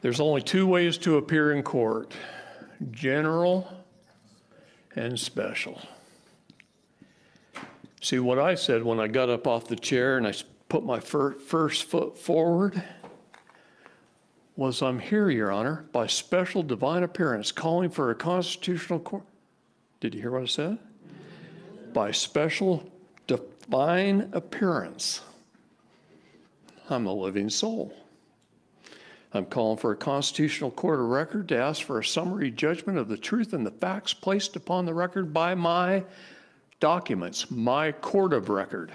A: There's only two ways to appear in court general and special. See, what I said when I got up off the chair and I put my fir- first foot forward was I'm here, Your Honor, by special divine appearance, calling for a constitutional court. Did you hear what I said? By special divine appearance. I'm a living soul. I'm calling for a constitutional court of record to ask for a summary judgment of the truth and the facts placed upon the record by my documents, my court of record.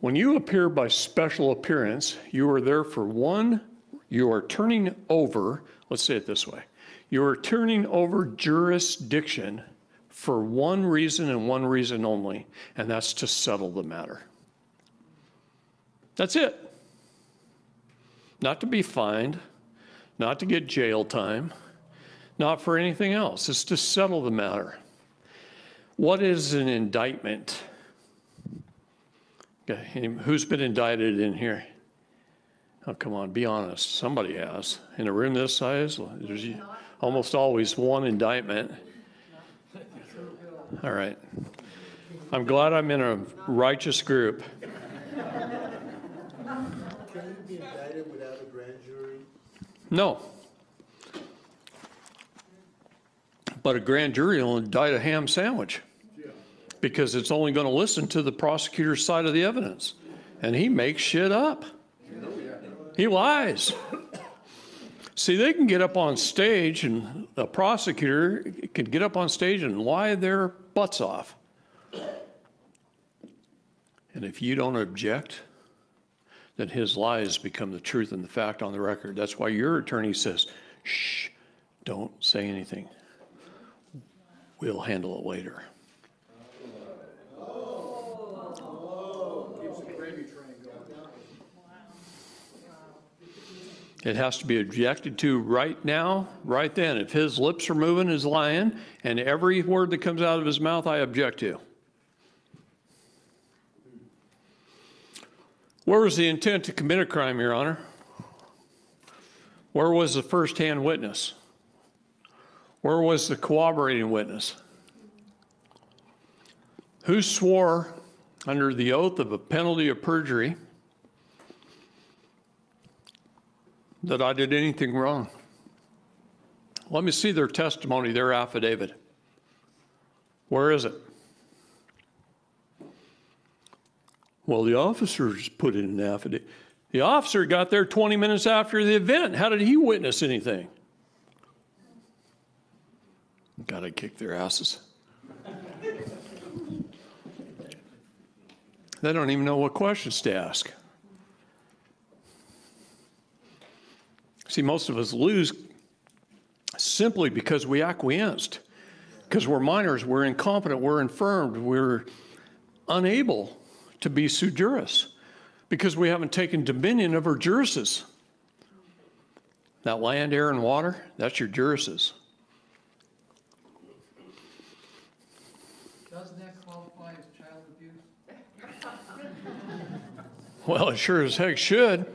A: When you appear by special appearance, you are there for one, you are turning over, let's say it this way, you are turning over jurisdiction for one reason and one reason only, and that's to settle the matter. That's it. Not to be fined, not to get jail time, not for anything else. It's to settle the matter. What is an indictment? Okay, Who's been indicted in here? Oh, come on, be honest. Somebody has. In a room this size, there's almost always one indictment. All right. I'm glad I'm in a righteous group.
D: Can you be indicted without a grand jury?
A: No. But a grand jury will indict a ham sandwich because it's only going to listen to the prosecutor's side of the evidence. And he makes shit up. He lies. See, they can get up on stage and a prosecutor can get up on stage and lie their butts off. And if you don't object, then his lies become the truth and the fact on the record. That's why your attorney says, shh, don't say anything. We'll handle it later.
C: Keeps the gravy train going.
A: It has to be objected to right now, right then. If his lips are moving, is lying, and every word that comes out of his mouth, I object to. Where was the intent to commit a crime, Your Honor? Where was the first-hand witness? Where was the corroborating witness? Who swore under the oath of a penalty of perjury that I did anything wrong? Let me see their testimony, their affidavit. Where is it? Well, the officers put in an affidavit. The officer got there 20 minutes after the event. How did he witness anything? Gotta kick their asses. They don't even know what questions to ask. See, most of us lose simply because we acquiesced, because we're minors, we're incompetent, we're infirmed, we're unable to be sui juris, because we haven't taken dominion of our jurises. That land, air, and water, that's your jurises.
E: Doesn't that qualify as child abuse?
A: Well, it sure as heck should.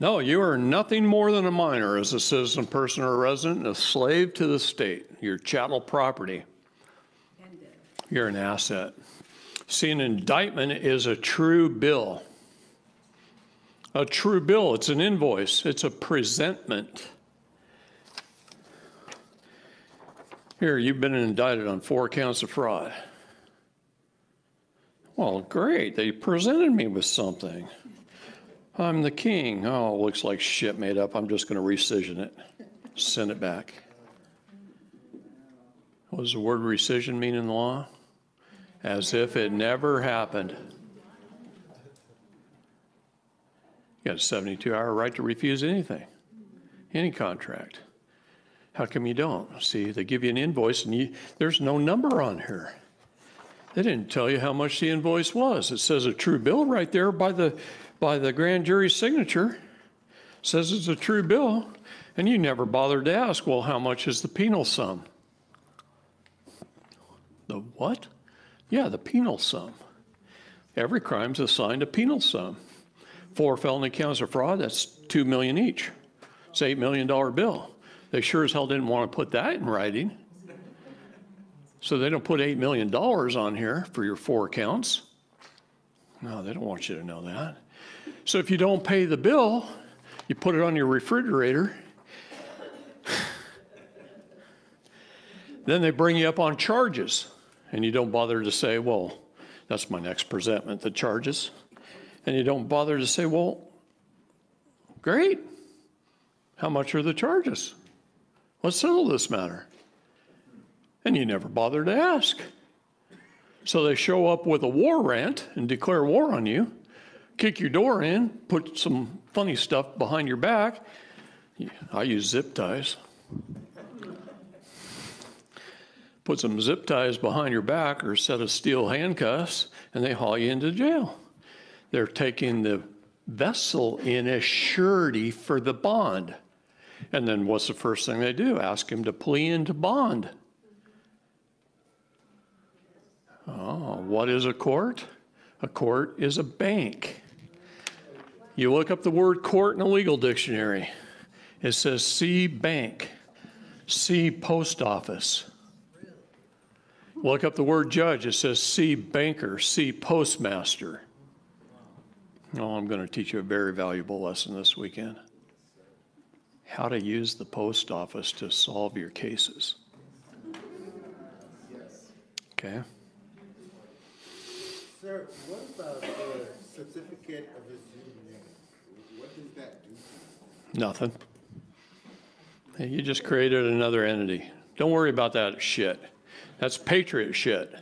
A: No, you are nothing more than a minor as a citizen, person, or resident, a slave to the state. You're chattel property. You're an asset. See, an indictment is a true bill. A true bill, it's an invoice, it's a presentment. Here, you've been indicted on four counts of fraud. Well, great, they presented me with something. I'm the king. Oh, looks like shit made up. I'm just going to rescission it, send it back. What does the word rescission mean in the law? As if it never happened. You got a 72 hour right to refuse anything, any contract. How come you don't? See, they give you an invoice and you, there's no number on here. They didn't tell you how much the invoice was. It says a true bill right there by the, by the grand jury's signature. Says it's a true bill, and you never bothered to ask, well, how much is the penal sum? The what? Yeah, the penal sum. Every crime's assigned a penal sum. Four felony counts of fraud, that's two million each. It's eight million dollar bill. They sure as hell didn't want to put that in writing. So they don't put $8 million on here for your four counts. No, they don't want you to know that. So if you don't pay the bill, you put it on your refrigerator. then they bring you up on charges, and you don't bother to say, well, that's my next presentment, the charges. And you don't bother to say, well, great. How much are the charges? Let's settle this matter. And you never bother to ask. So they show up with a war rant and declare war on you, kick your door in, put some funny stuff behind your back. I use zip ties. Put some zip ties behind your back or a set of steel handcuffs, and they haul you into jail. They're taking the vessel in as surety for the bond. And then what's the first thing they do? Ask him to plea into bond. Oh, what is a court? A court is a bank. You look up the word court in a legal dictionary. It says C bank, C post office. Look up the word judge. It says C banker, C postmaster. Oh, I'm going to teach you a very valuable lesson this weekend. How to use the post office to solve your cases. Okay?
D: Sir, what about the certificate of assumed name? What does that do?
A: Nothing. Hey, You just created another entity. Don't worry about that shit. That's patriot shit.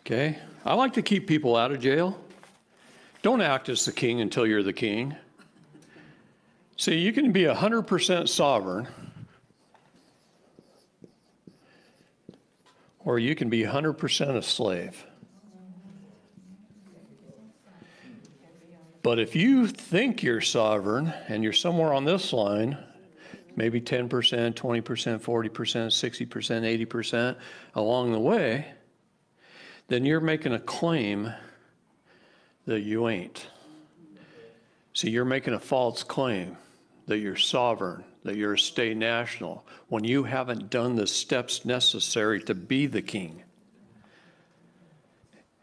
A: Okay? I like to keep people out of jail. Don't act as the king until you're the king. See, you can be 100% sovereign, or you can be 100% a slave. But if you think you're sovereign and you're somewhere on this line, maybe 10%, 20%, 40%, 60%, 80% along the way, then you're making a claim that you ain't. See, you're making a false claim that you're sovereign, that you're a state national, when you haven't done the steps necessary to be the king.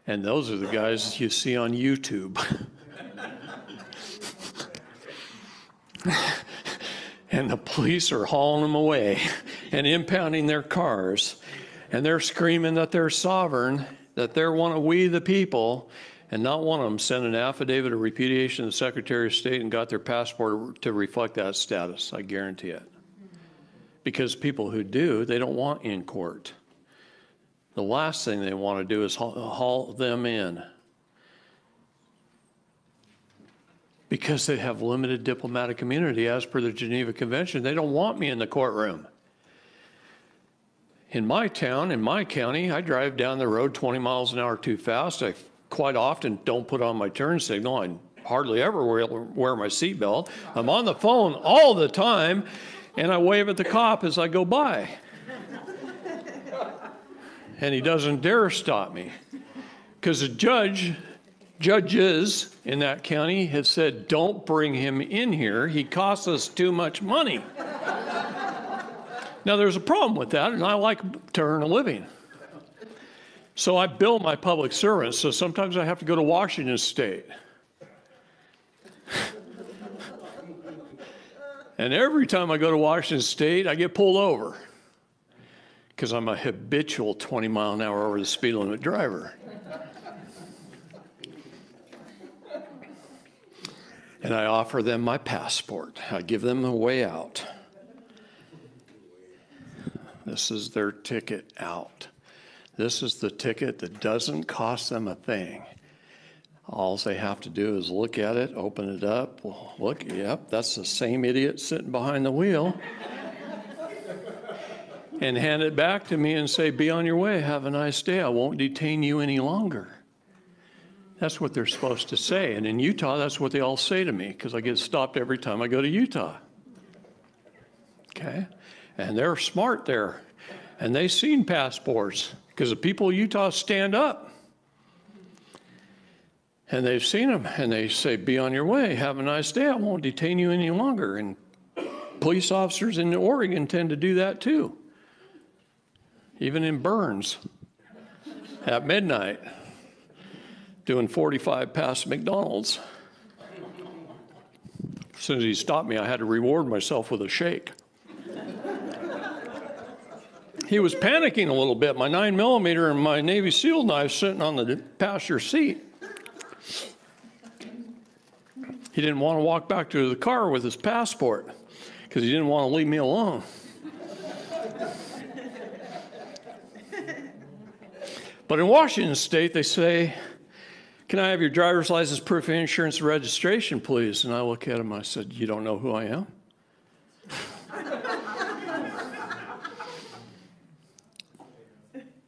A: And those are the guys you see on YouTube. and the police are hauling them away and impounding their cars. And they're screaming that they're sovereign, that they're one of we the people, and not one of them sent an affidavit of repudiation to the Secretary of State and got their passport to reflect that status. I guarantee it. Because people who do, they don't want in court. The last thing they want to do is haul, haul them in. Because they have limited diplomatic immunity as per the Geneva Convention. They don't want me in the courtroom. In my town, in my county, I drive down the road 20 miles an hour too fast. I quite often don't put on my turn signal. I hardly ever wear, wear my seatbelt. I'm on the phone all the time, and I wave at the cop as I go by. and he doesn't dare stop me. Because the judge, judges in that county have said, don't bring him in here. He costs us too much money. now, there's a problem with that, and I like to earn a living. So I bill my public servants, so sometimes I have to go to Washington State. and every time I go to Washington State, I get pulled over because I'm a habitual 20 mile an hour over the speed limit driver. And I offer them my passport. I give them a way out. This is their ticket out. This is the ticket that doesn't cost them a thing. All they have to do is look at it, open it up. Look, yep, that's the same idiot sitting behind the wheel. and hand it back to me and say, Be on your way. Have a nice day. I won't detain you any longer. That's what they're supposed to say. And in Utah, that's what they all say to me because I get stopped every time I go to Utah. Okay? And they're smart there. And they've seen passports because the people of Utah stand up. And they've seen them and they say, Be on your way. Have a nice day. I won't detain you any longer. And police officers in Oregon tend to do that too, even in Burns at midnight, doing 45 past McDonald's. As soon as he stopped me, I had to reward myself with a shake. he was panicking a little bit. My nine millimeter and my Navy SEAL knife sitting on the passenger seat. He didn't want to walk back to the car with his passport because he didn't want to leave me alone. but in Washington state, they say, Can I have your driver's license, proof of insurance, registration, please? And I look at him, I said, You don't know who I am?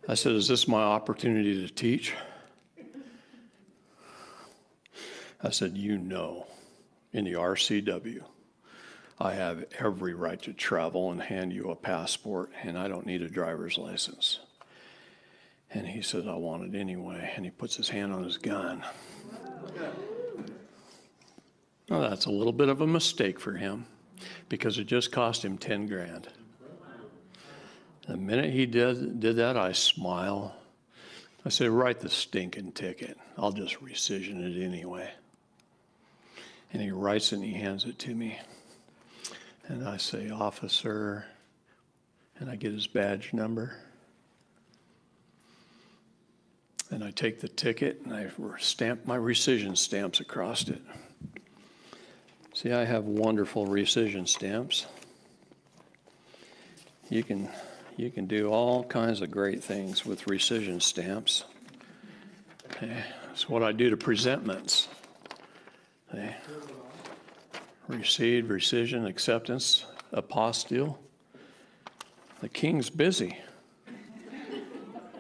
A: I said, Is this my opportunity to teach? I said, You know, in the RCW, I have every right to travel and hand you a passport, and I don't need a driver's license. And he says, I want it anyway. And he puts his hand on his gun. That's a little bit of a mistake for him because it just cost him 10 grand. The minute he did, did that, I smile. I say, write the stinking ticket. I'll just rescission it anyway. And he writes it and he hands it to me. And I say, officer, and I get his badge number. And I take the ticket and I stamp my rescission stamps across it. See, I have wonderful rescission stamps. You can, you can do all kinds of great things with rescission stamps. Okay, That's what I do to presentments. Eh, okay. Received, rescission, acceptance, apostille. The king's busy.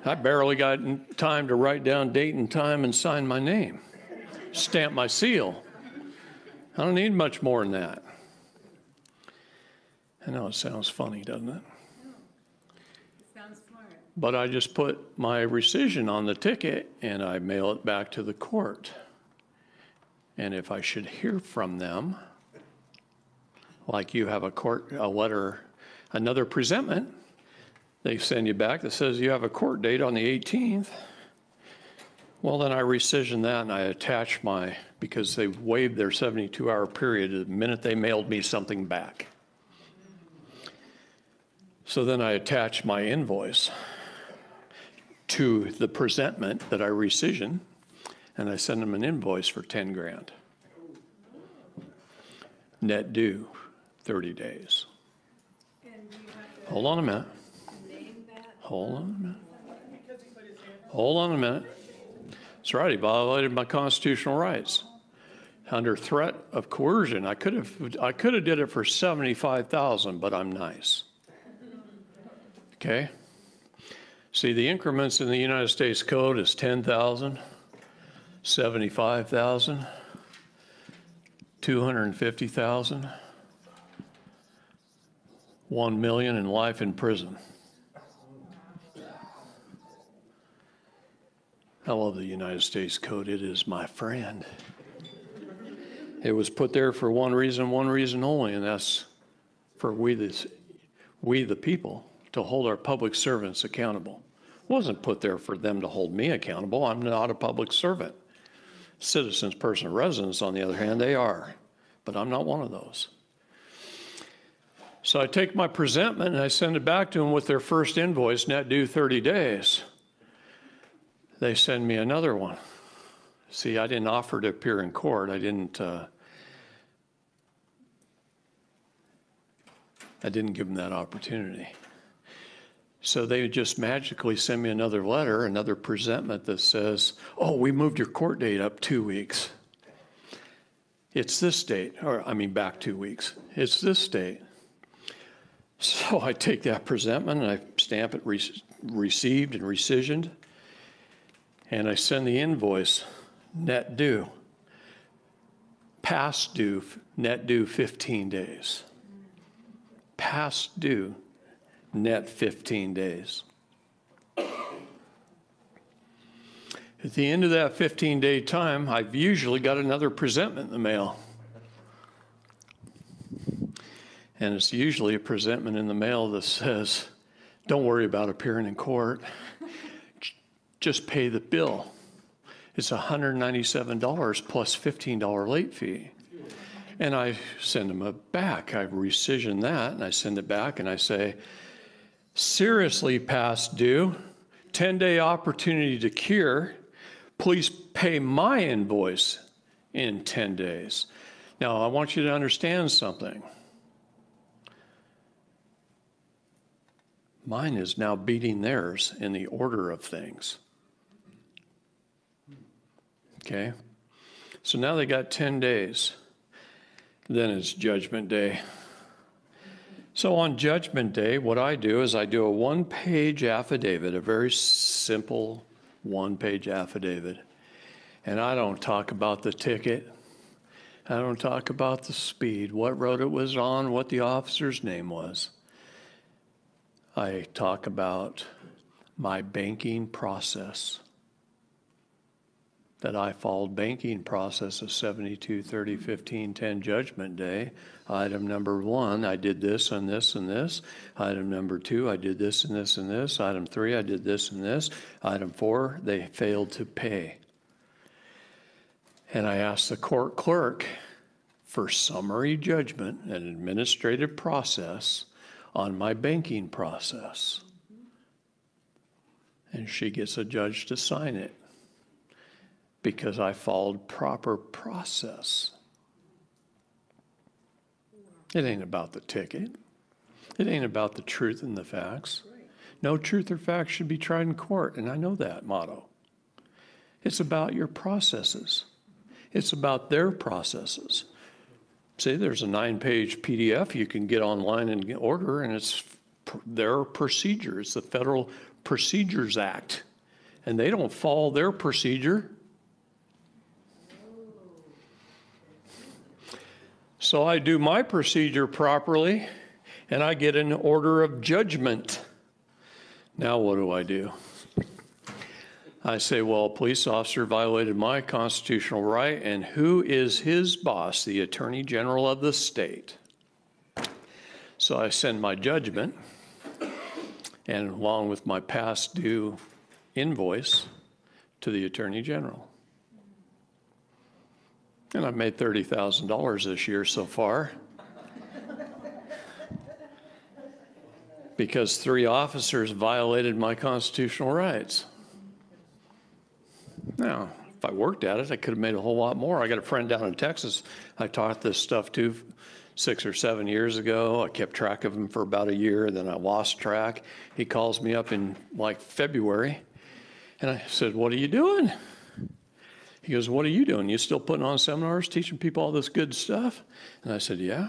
A: I barely got time to write down date and time and sign my name, stamp my seal. I don't need much more than that. I know it sounds funny, doesn't it?
B: Sounds smart.
A: But I just put my rescission on the ticket and I mail it back to the court. And if I should hear from them, like you have a court, a letter, another presentment, they send you back that says you have a court date on the 18th. Well, then I rescission that and I attach my, because they waived their 72-hour period the minute they mailed me something back. So then I attach my invoice to the presentment that I rescission, and I send them an invoice for 10 grand. Net due, 30 days.
B: And do you have
A: Hold on a minute. Hold on a minute. Hold on a minute. That's right, he violated my constitutional rights. Under threat of coercion, I could have, I could have did it for 75,000, but I'm nice. Okay? See, the increments in the United States Code is 10,000, 75,000, 250,000, 1 million in life in prison. I love the United States Code. It is my friend. It was put there for one reason, one reason only, and that's for we the, we the people to hold our public servants accountable. It wasn't put there for them to hold me accountable. I'm not a public servant. Citizens, person of residence, on the other hand, they are, but I'm not one of those. So I take my presentment and I send it back to them with their first invoice, net due 30 days they send me another one. See, I didn't offer to appear in court. I didn't. Uh, I didn't give them that opportunity. So they just magically send me another letter, another presentment that says, "Oh, we moved your court date up two weeks. It's this date, or I mean, back two weeks. It's this date." So I take that presentment and I stamp it re- received and rescissioned and I send the invoice, net due. Past due, net due 15 days. Past due, net 15 days. At the end of that 15 day time, I've usually got another presentment in the mail. And it's usually a presentment in the mail that says, don't worry about appearing in court just pay the bill. It's $197 plus $15 late fee. And I send them a back. I rescission that and I send it back and I say, seriously past due, 10 day opportunity to cure, please pay my invoice in 10 days. Now, I want you to understand something. Mine is now beating theirs in the order of things. Okay? So now they got 10 days. Then it's Judgment Day. So on Judgment Day, what I do is I do a one page affidavit, a very simple one page affidavit. And I don't talk about the ticket. I don't talk about the speed, what road it was on, what the officer's name was. I talk about my banking process. That I followed banking process of 72, 30, 15, 10 judgment day. Item number one, I did this and this and this. Item number two, I did this and this and this. Item three, I did this and this. Item four, they failed to pay. And I asked the court clerk for summary judgment and administrative process on my banking process. And she gets a judge to sign it because I followed proper process. It ain't about the ticket. It ain't about the truth and the facts. No truth or facts should be tried in court, and I know that motto. It's about your processes. It's about their processes. See, there's a nine-page PDF you can get online and order, and it's their procedure. It's the Federal Procedures Act. And they don't follow their procedure. So I do my procedure properly, and I get an order of judgment. Now what do I do? I say, well, police officer violated my constitutional right, and who is his boss? The Attorney General of the state. So I send my judgment, and along with my past due invoice to the Attorney General. And I've made $30,000 this year so far. Because three officers violated my constitutional rights. Now, if I worked at it, I could have made a whole lot more. I got a friend down in Texas I taught this stuff to six or seven years ago. I kept track of him for about a year, then I lost track. He calls me up in like February, and I said, What are you doing? He goes, What are you doing? You still putting on seminars, teaching people all this good stuff? And I said, Yeah.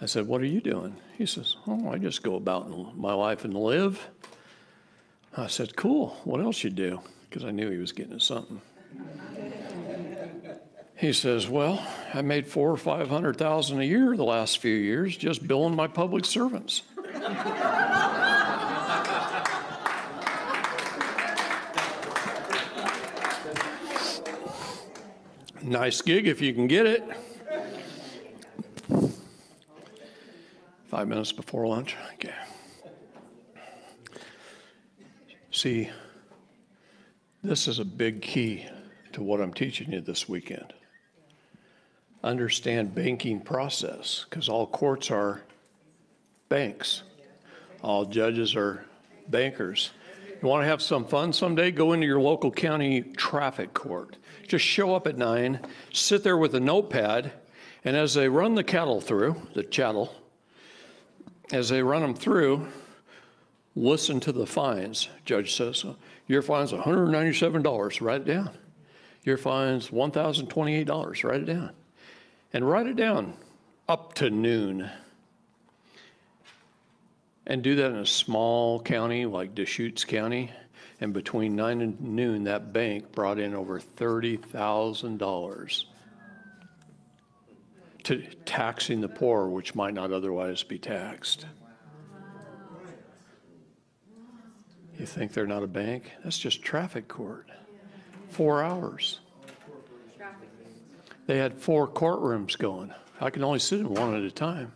A: I said, What are you doing? He says, Oh, I just go about my life and live. I said, Cool. What else you do? Because I knew he was getting at something. He says, Well, I made four or five hundred thousand a year the last few years just billing my public servants. Nice gig if you can get it. Five minutes before lunch. Okay. See, this is a big key to what I'm teaching you this weekend. Understand banking process, because all courts are banks. All judges are bankers. You want to have some fun someday? Go into your local county traffic court. Just show up at nine, sit there with a notepad, and as they run the cattle through, the chattel, as they run them through, listen to the fines. Judge says, your fine's $197, write it down. Your fine's $1,028, write it down. And write it down up to noon. And do that in a small county like Deschutes County. And between nine and noon, that bank brought in over $30,000 to taxing the poor, which might not otherwise be taxed. You think they're not a bank? That's just traffic court. Four hours. They had four courtrooms going. I can only sit in one at a time.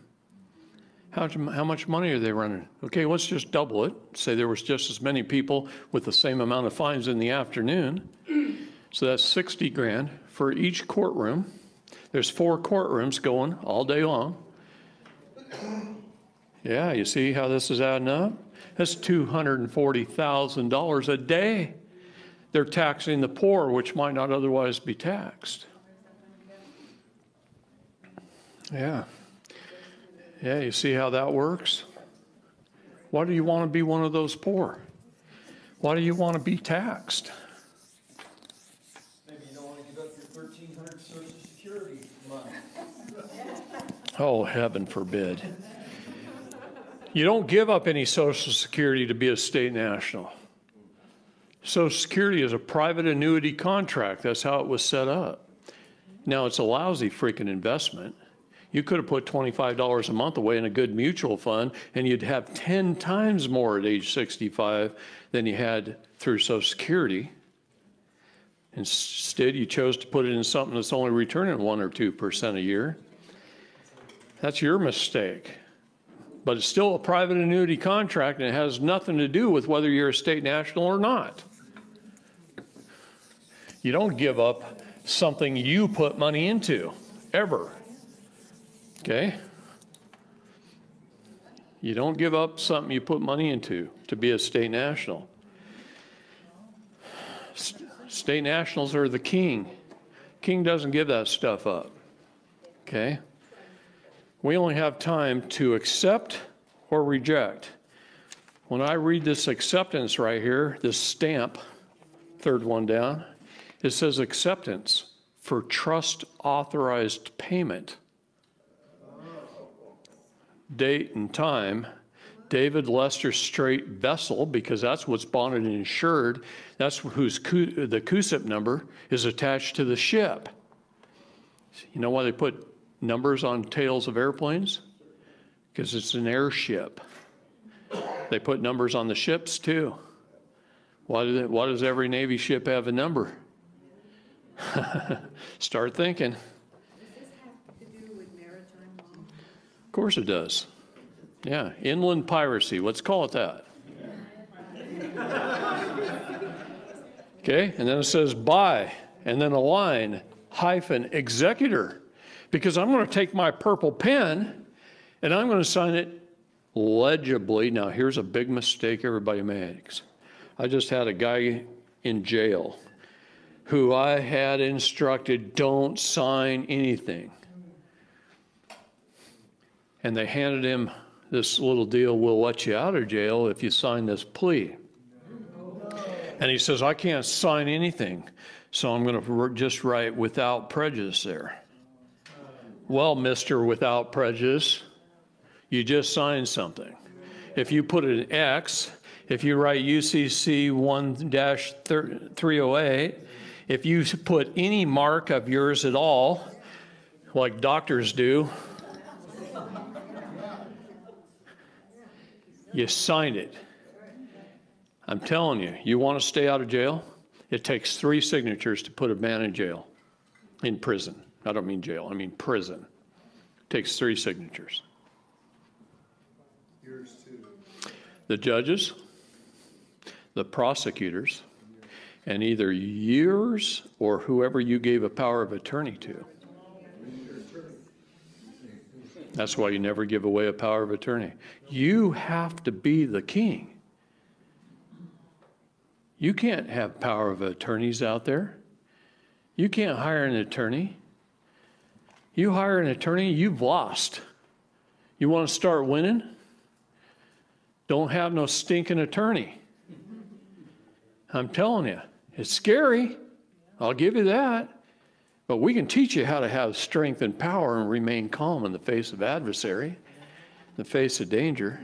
A: How, how much money are they running? Okay, let's just double it. Say there was just as many people with the same amount of fines in the afternoon. So that's 60 grand for each courtroom. There's four courtrooms going all day long. Yeah, you see how this is adding up? That's $240,000 a day. They're taxing the poor, which might not otherwise be taxed. Yeah. Yeah, you see how that works? Why do you want to be one of those poor? Why do you want to be taxed?
E: Maybe you don't want to give up your thirteen hundred social security month.
A: Oh, heaven forbid. You don't give up any Social Security to be a state national. Social Security is a private annuity contract. That's how it was set up. Now, it's a lousy freaking investment. You could have put $25 a month away in a good mutual fund, and you'd have 10 times more at age 65 than you had through Social Security. Instead, you chose to put it in something that's only returning 1 or 2% a year. That's your mistake. But it's still a private annuity contract, and it has nothing to do with whether you're a state national or not. You don't give up something you put money into, ever. Okay? You don't give up something you put money into to be a state national. S- State nationals are the king. King doesn't give that stuff up. Okay? We only have time to accept or reject. When I read this acceptance right here, this stamp, third one down, it says acceptance for trust authorized payment. Date and time, David Lester Straight vessel, because that's what's bonded and insured. That's whose, the CUSIP number is attached to the ship. You know why they put numbers on tails of airplanes? Because it's an airship. They put numbers on the ships too. Why, do they, why does every Navy ship have a number? Start thinking.
B: Does this have to do with maritime law?
A: Of course it does. Yeah, inland piracy, let's call it that. Okay, and then it says by, and then a line, hyphen, executor. Because I'm going to take my purple pen and I'm going to sign it legibly. Now, here's a big mistake everybody makes. I just had a guy in jail who I had instructed, don't sign anything. And they handed him this little deal, we'll let you out of jail if you sign this plea. And he says, I can't sign anything, so I'm going to just write without prejudice there. Well, Mr. Without Prejudice, you just signed something. If you put an X, if you write UCC 1-308, if you put any mark of yours at all, like doctors do, you sign it. I'm telling you, you want to stay out of jail? It takes three signatures to put a man in jail, in prison. I don't mean jail, I mean prison. It Takes three signatures.
C: Yours too.
A: The judges, the prosecutors, and either yours or whoever you gave a power of attorney to. That's why you never give away a power of attorney. You have to be the king. You can't have power of attorneys out there. You can't hire an attorney. You hire an attorney, you've lost. You want to start winning? Don't have no stinking attorney. I'm telling you, it's scary. I'll give you that. But we can teach you how to have strength and power and remain calm in the face of adversary, in the face of danger.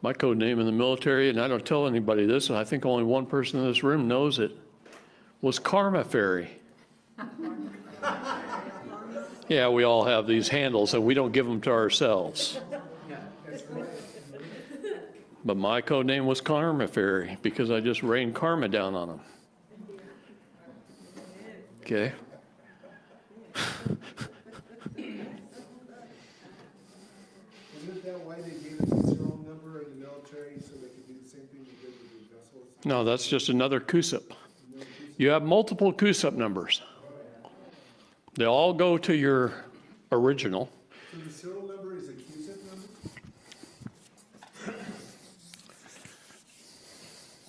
A: My code name in the military, and I don't tell anybody this, and I think only one person in this room knows it, was Karma Fairy. Yeah, we all have these handles, and we don't give them to ourselves. But my code name was Karma Fairy because I just rained karma down on them. Okay? No, that's just another CUSIP. You have multiple CUSIP numbers. They all go to your original.
C: So the serial number is a CUSIP number?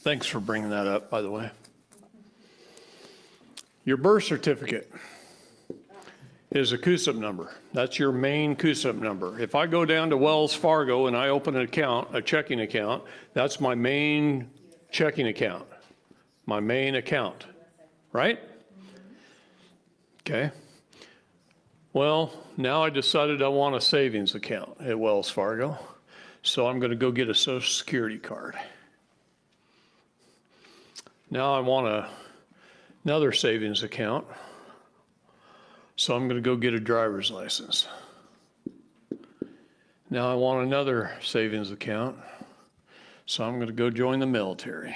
A: Thanks for bringing that up, by the way. Your birth certificate is a CUSIP number. That's your main CUSIP number. If I go down to Wells Fargo and I open an account, a checking account, that's my main checking account, my main account, right? Okay. Well, now I decided I want a savings account at Wells Fargo, so I'm going to go get a Social Security card. Now I want to another savings account. So I'm going to go get a driver's license. Now I want another savings account. So I'm going to go join the military.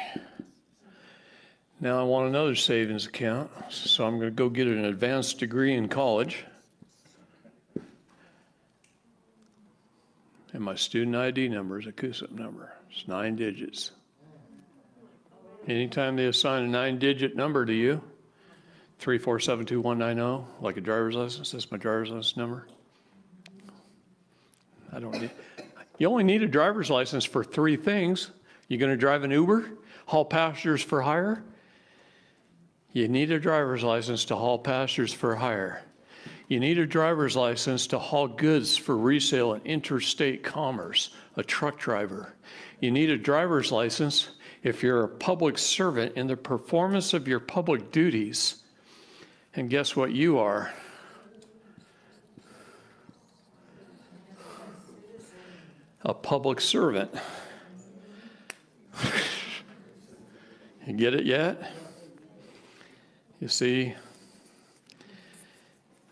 A: Now I want another savings account. So I'm going to go get an advanced degree in college. And my student ID number is a CUSIP number. It's nine digits. Anytime they assign a nine-digit number to you, three four seven two one nine zero, like a driver's license, that's my driver's license number. I don't need, you only need a driver's license for three things. You're gonna drive an Uber, haul passengers for hire? You need a driver's license to haul passengers for hire. You need a driver's license to haul goods for resale and interstate commerce, a truck driver. You need a driver's license if you're a public servant in the performance of your public duties. And guess what you are? A public servant. You get it yet? You see,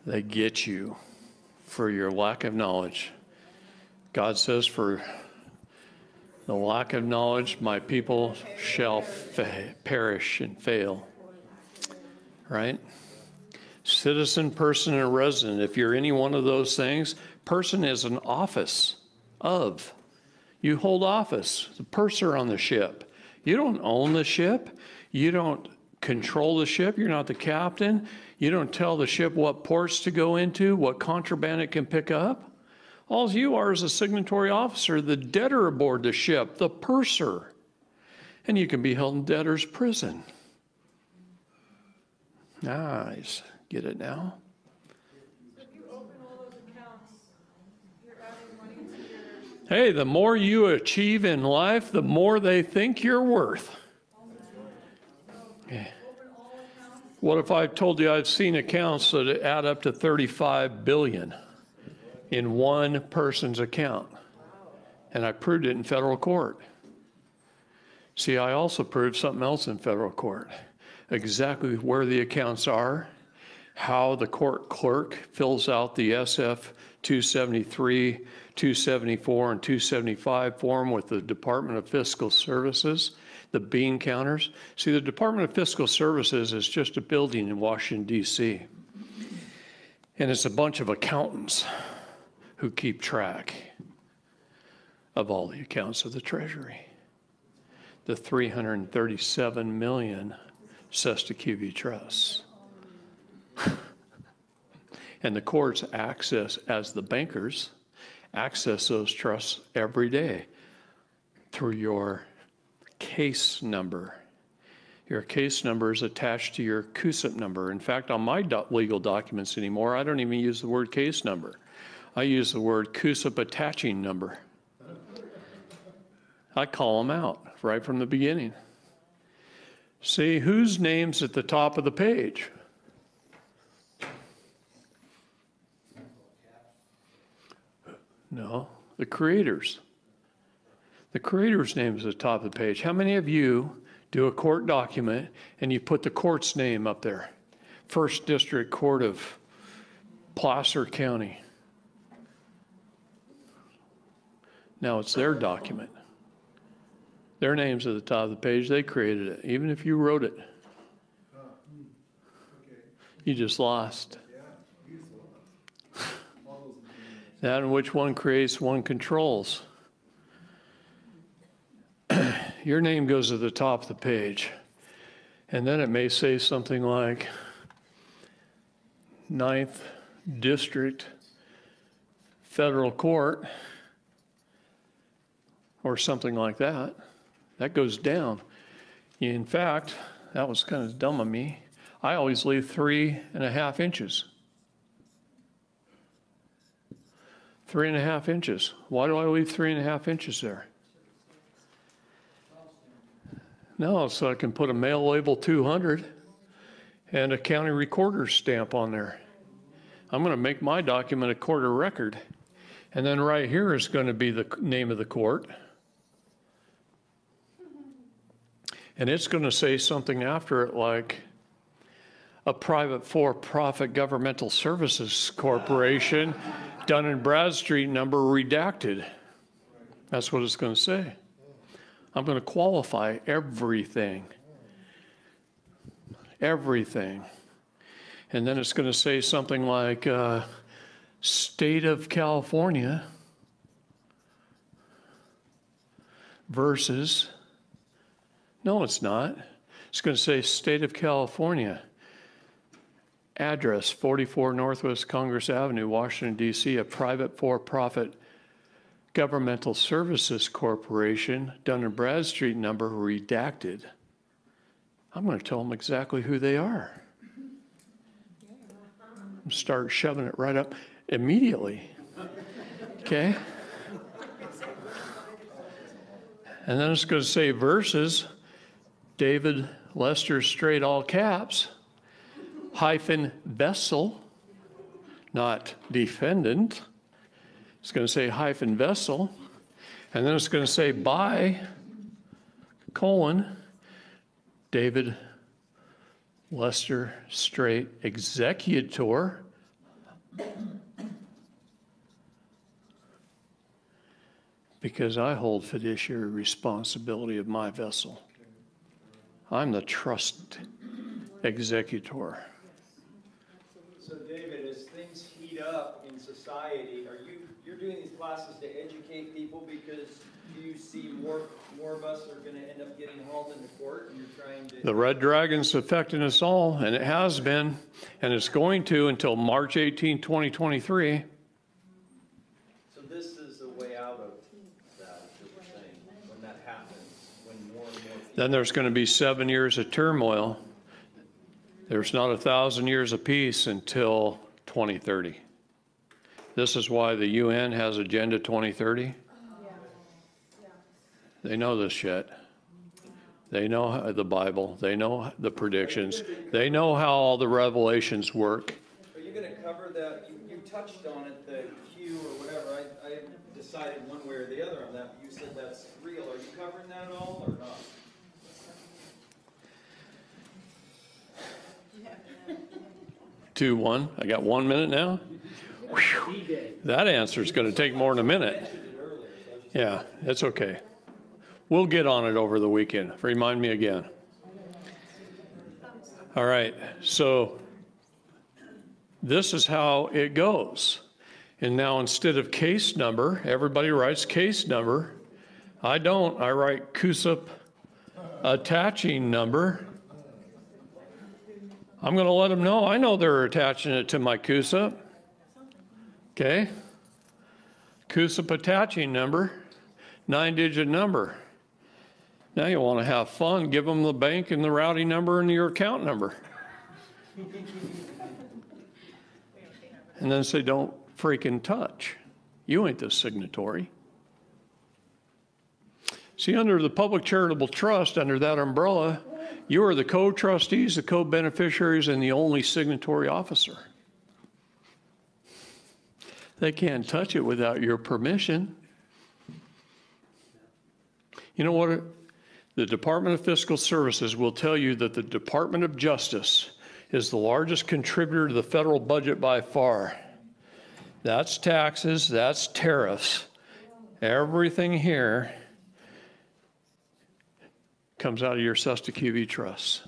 A: they get you for your lack of knowledge. God says, For the lack of knowledge, my people shall fa- perish and fail. Right? Citizen, person, and resident. If you're any one of those things, person is an office of. You hold office, the purser on the ship. You don't own the ship. You don't control the ship. You're not the captain. You don't tell the ship what ports to go into, what contraband it can pick up. All you are is a signatory officer, the debtor aboard the ship, the purser. And you can be held in debtor's prison. Nice. Get it now? Hey, the more you achieve in life, the more they think you're worth. Yeah. What if I told you I've seen accounts that add up to 35 billion in one person's account? And I proved it in federal court. See, I also proved something else in federal court. Exactly where the accounts are, how the court clerk fills out the SF 273, 274, and 275 form with the Department of Fiscal Services, the bean counters. See, the Department of Fiscal Services is just a building in Washington, D.C., and it's a bunch of accountants who keep track of all the accounts of the Treasury. The 337 million Cestui trusts. And the courts access, as the bankers, access those trusts every day through your case number. Your case number is attached to your CUSIP number. In fact, on my do- legal documents anymore, I don't even use the word case number. I use the word CUSIP attaching number. I call them out right from the beginning. See, whose name's at the top of the page? No, the creators. The creator's name is at the top of the page. How many of you do a court document and you put the court's name up there? First District Court of Placer County. Now it's their document. Their name's at the top of the page. They created it, even if you wrote it. You just lost. That in which one creates, one controls. Your name goes to the top of the page. And then it may say something like Ninth District Federal Court or something like that. That goes down. In fact, that was kind of dumb of me. I always leave three and a half inches. Three and a half inches. Why do I leave three and a half inches there? No, so I can put a mail label 200 and a county recorder's stamp on there. I'm going to make my document a quarter record. And then right here is going to be the name of the court. And it's going to say something after it like a private for-profit governmental services corporation, Dun and Bradstreet number redacted. That's what it's going to say. I'm going to qualify everything. Everything. And then it's going to say something like, uh, State of California versus, no, it's not. It's going to say State of California. Address 44 Northwest Congress Avenue, Washington, D.C., a private for-profit governmental services corporation, Dun and Bradstreet number redacted. I'm going to tell them exactly who they are. Start shoving it right up immediately. Okay? And then it's going to say versus David Lester Straight all caps hyphen vessel, not defendant. It's going to say hyphen vessel. And then it's going to say by colon David Lester Straight executor. Because I hold fiduciary responsibility of my vessel. I'm the trust executor.
E: So David, as things heat up in society, are you, you're doing these classes to educate people because you see more, more of us are gonna end up getting hauled into court and you're trying to?
A: The red dragon's affecting us all, and it has been, and it's going to until March 18, 2023.
E: So this is a way out of that, is what you're saying, when that happens, when more and more people.
A: Then there's going to be seven years of turmoil. There's not a thousand years of peace until 2030. This is why the UN has Agenda 2030. They know this shit. They know the Bible. They know the predictions. They know how all the revelations work.
E: Are you gonna cover that, you, you touched on it, the Q or whatever, I, I decided one way or the other on that, you said that's real, are you covering that at all, or not?
A: Two, one. I got one minute now? That answer's going to take more than a minute. Yeah, it's okay. We'll get on it over the weekend. Remind me again. All right, so this is how it goes. And now instead of case number, everybody writes case number. I don't, I write CUSIP attaching number. I'm going to let them know, I know they're attaching it to my CUSIP. Okay? CUSIP attaching number, nine-digit number. Now you want to have fun, give them the bank and the routing number and your account number. And then say, don't freaking touch. You ain't the signatory. See, under the public charitable trust, under that umbrella, you are the co-trustees, the co-beneficiaries, and the only signatory officer. They can't touch it without your permission. You know what? The Department of Fiscal Services will tell you that the Department of Justice is the largest contributor to the federal budget by far. That's taxes, that's tariffs. Everything here comes out of your Cestui Que Vie trusts.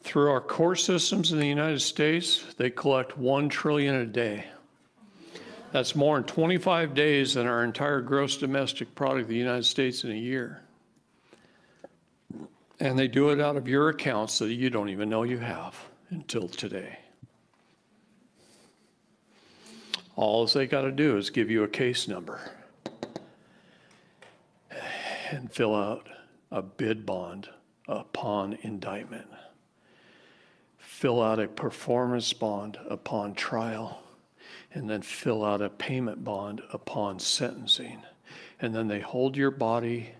A: Through our court systems in the United States, they collect 1 trillion a day. That's more in 25 days than our entire gross domestic product of the United States in a year. And they do it out of your accounts that you don't even know you have until today. All they got to do is give you a case number and fill out a bid bond upon indictment. Fill out a performance bond upon trial, and then fill out a payment bond upon sentencing. And then they hold your body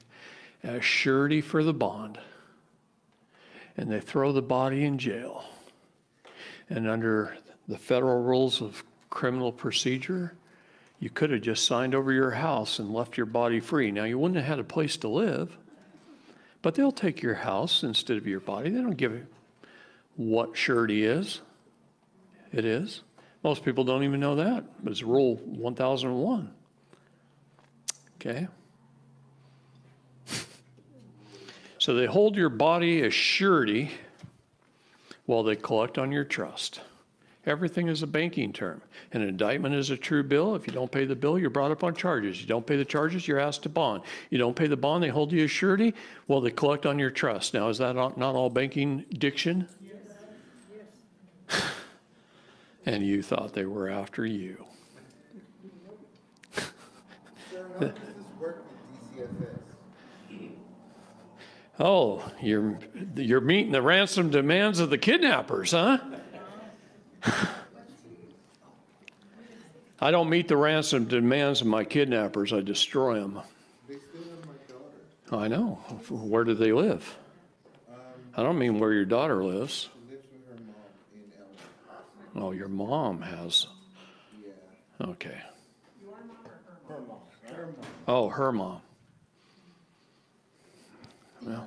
A: as surety for the bond, and they throw the body in jail. And under the federal rules of criminal procedure, you could have just signed over your house and left your body free. Now, you wouldn't have had a place to live, but they'll take your house instead of your body. They don't give it what surety is? It is. Most people don't even know that, but it's Rule 1001. Okay? So they hold your body as surety while they collect on your trust. Everything is a banking term. An indictment is a true bill. If you don't pay the bill, you're brought up on charges. You don't pay the charges, you're asked to bond. You don't pay the bond, they hold you as surety. Well, they collect on your trust. Now, is that not all banking diction? And you thought they were after you. Oh, you're, you're meeting the ransom demands of the kidnappers, huh? I don't meet the ransom demands of my kidnappers, I destroy them.
D: They still have my daughter.
A: I know. Where do they live? I don't mean where your daughter lives.
D: She lives with her mom in.
A: Oh, your mom has.
D: Yeah.
A: Okay. You are her mom. Her mom. Oh, her mom. Well,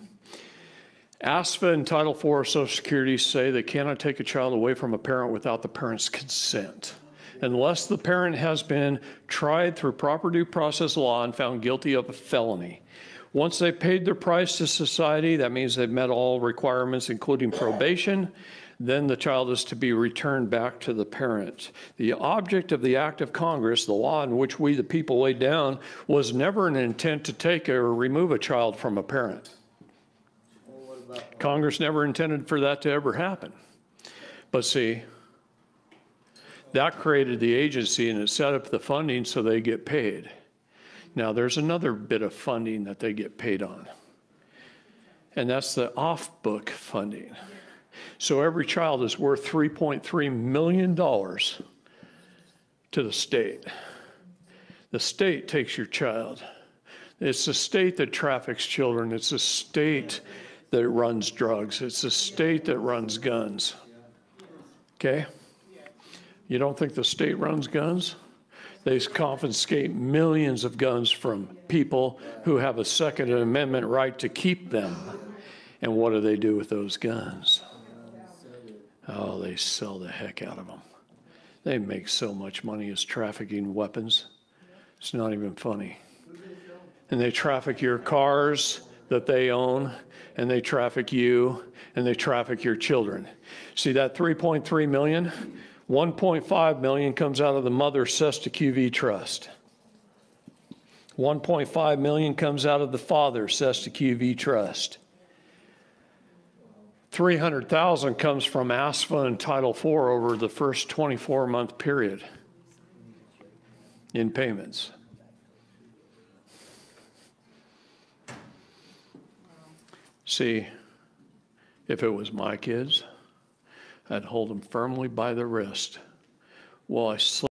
A: ASFA and Title IV of Social Security say they cannot take a child away from a parent without the parent's consent. Unless the parent has been tried through proper due process law and found guilty of a felony. Once they've paid their price to society, that means they've met all requirements, including probation, then the child is to be returned back to the parent. The object of the act of Congress, the law in which we, the people, laid down, was never an intent to take or remove a child from a parent. Congress never intended for that to ever happen. But see, that created the agency and it set up the funding so they get paid. Now, there's another bit of funding that they get paid on, and that's the off-book funding. So every child is worth $3.3 million to the state. The state takes your child. It's the state that traffics children. It's the state that runs drugs. It's the state that runs guns. Okay? You don't think the state runs guns? They confiscate millions of guns from people who have a Second Amendment right to keep them. And what do they do with those guns? Oh, they sell the heck out of them. They make so much money as trafficking weapons. It's not even funny. And they traffic your cars that they own, and they traffic you, and they traffic your children. See that 3.3 million? 1.5 million comes out of the mother Cestui Que Vie trust. 1.5 million comes out of the father Cestui Que Vie trust. 300,000 comes from ASFA and Title IV over the first 24 month period in payments. See, if it was my kids, I'd hold them firmly by the wrist while I slept.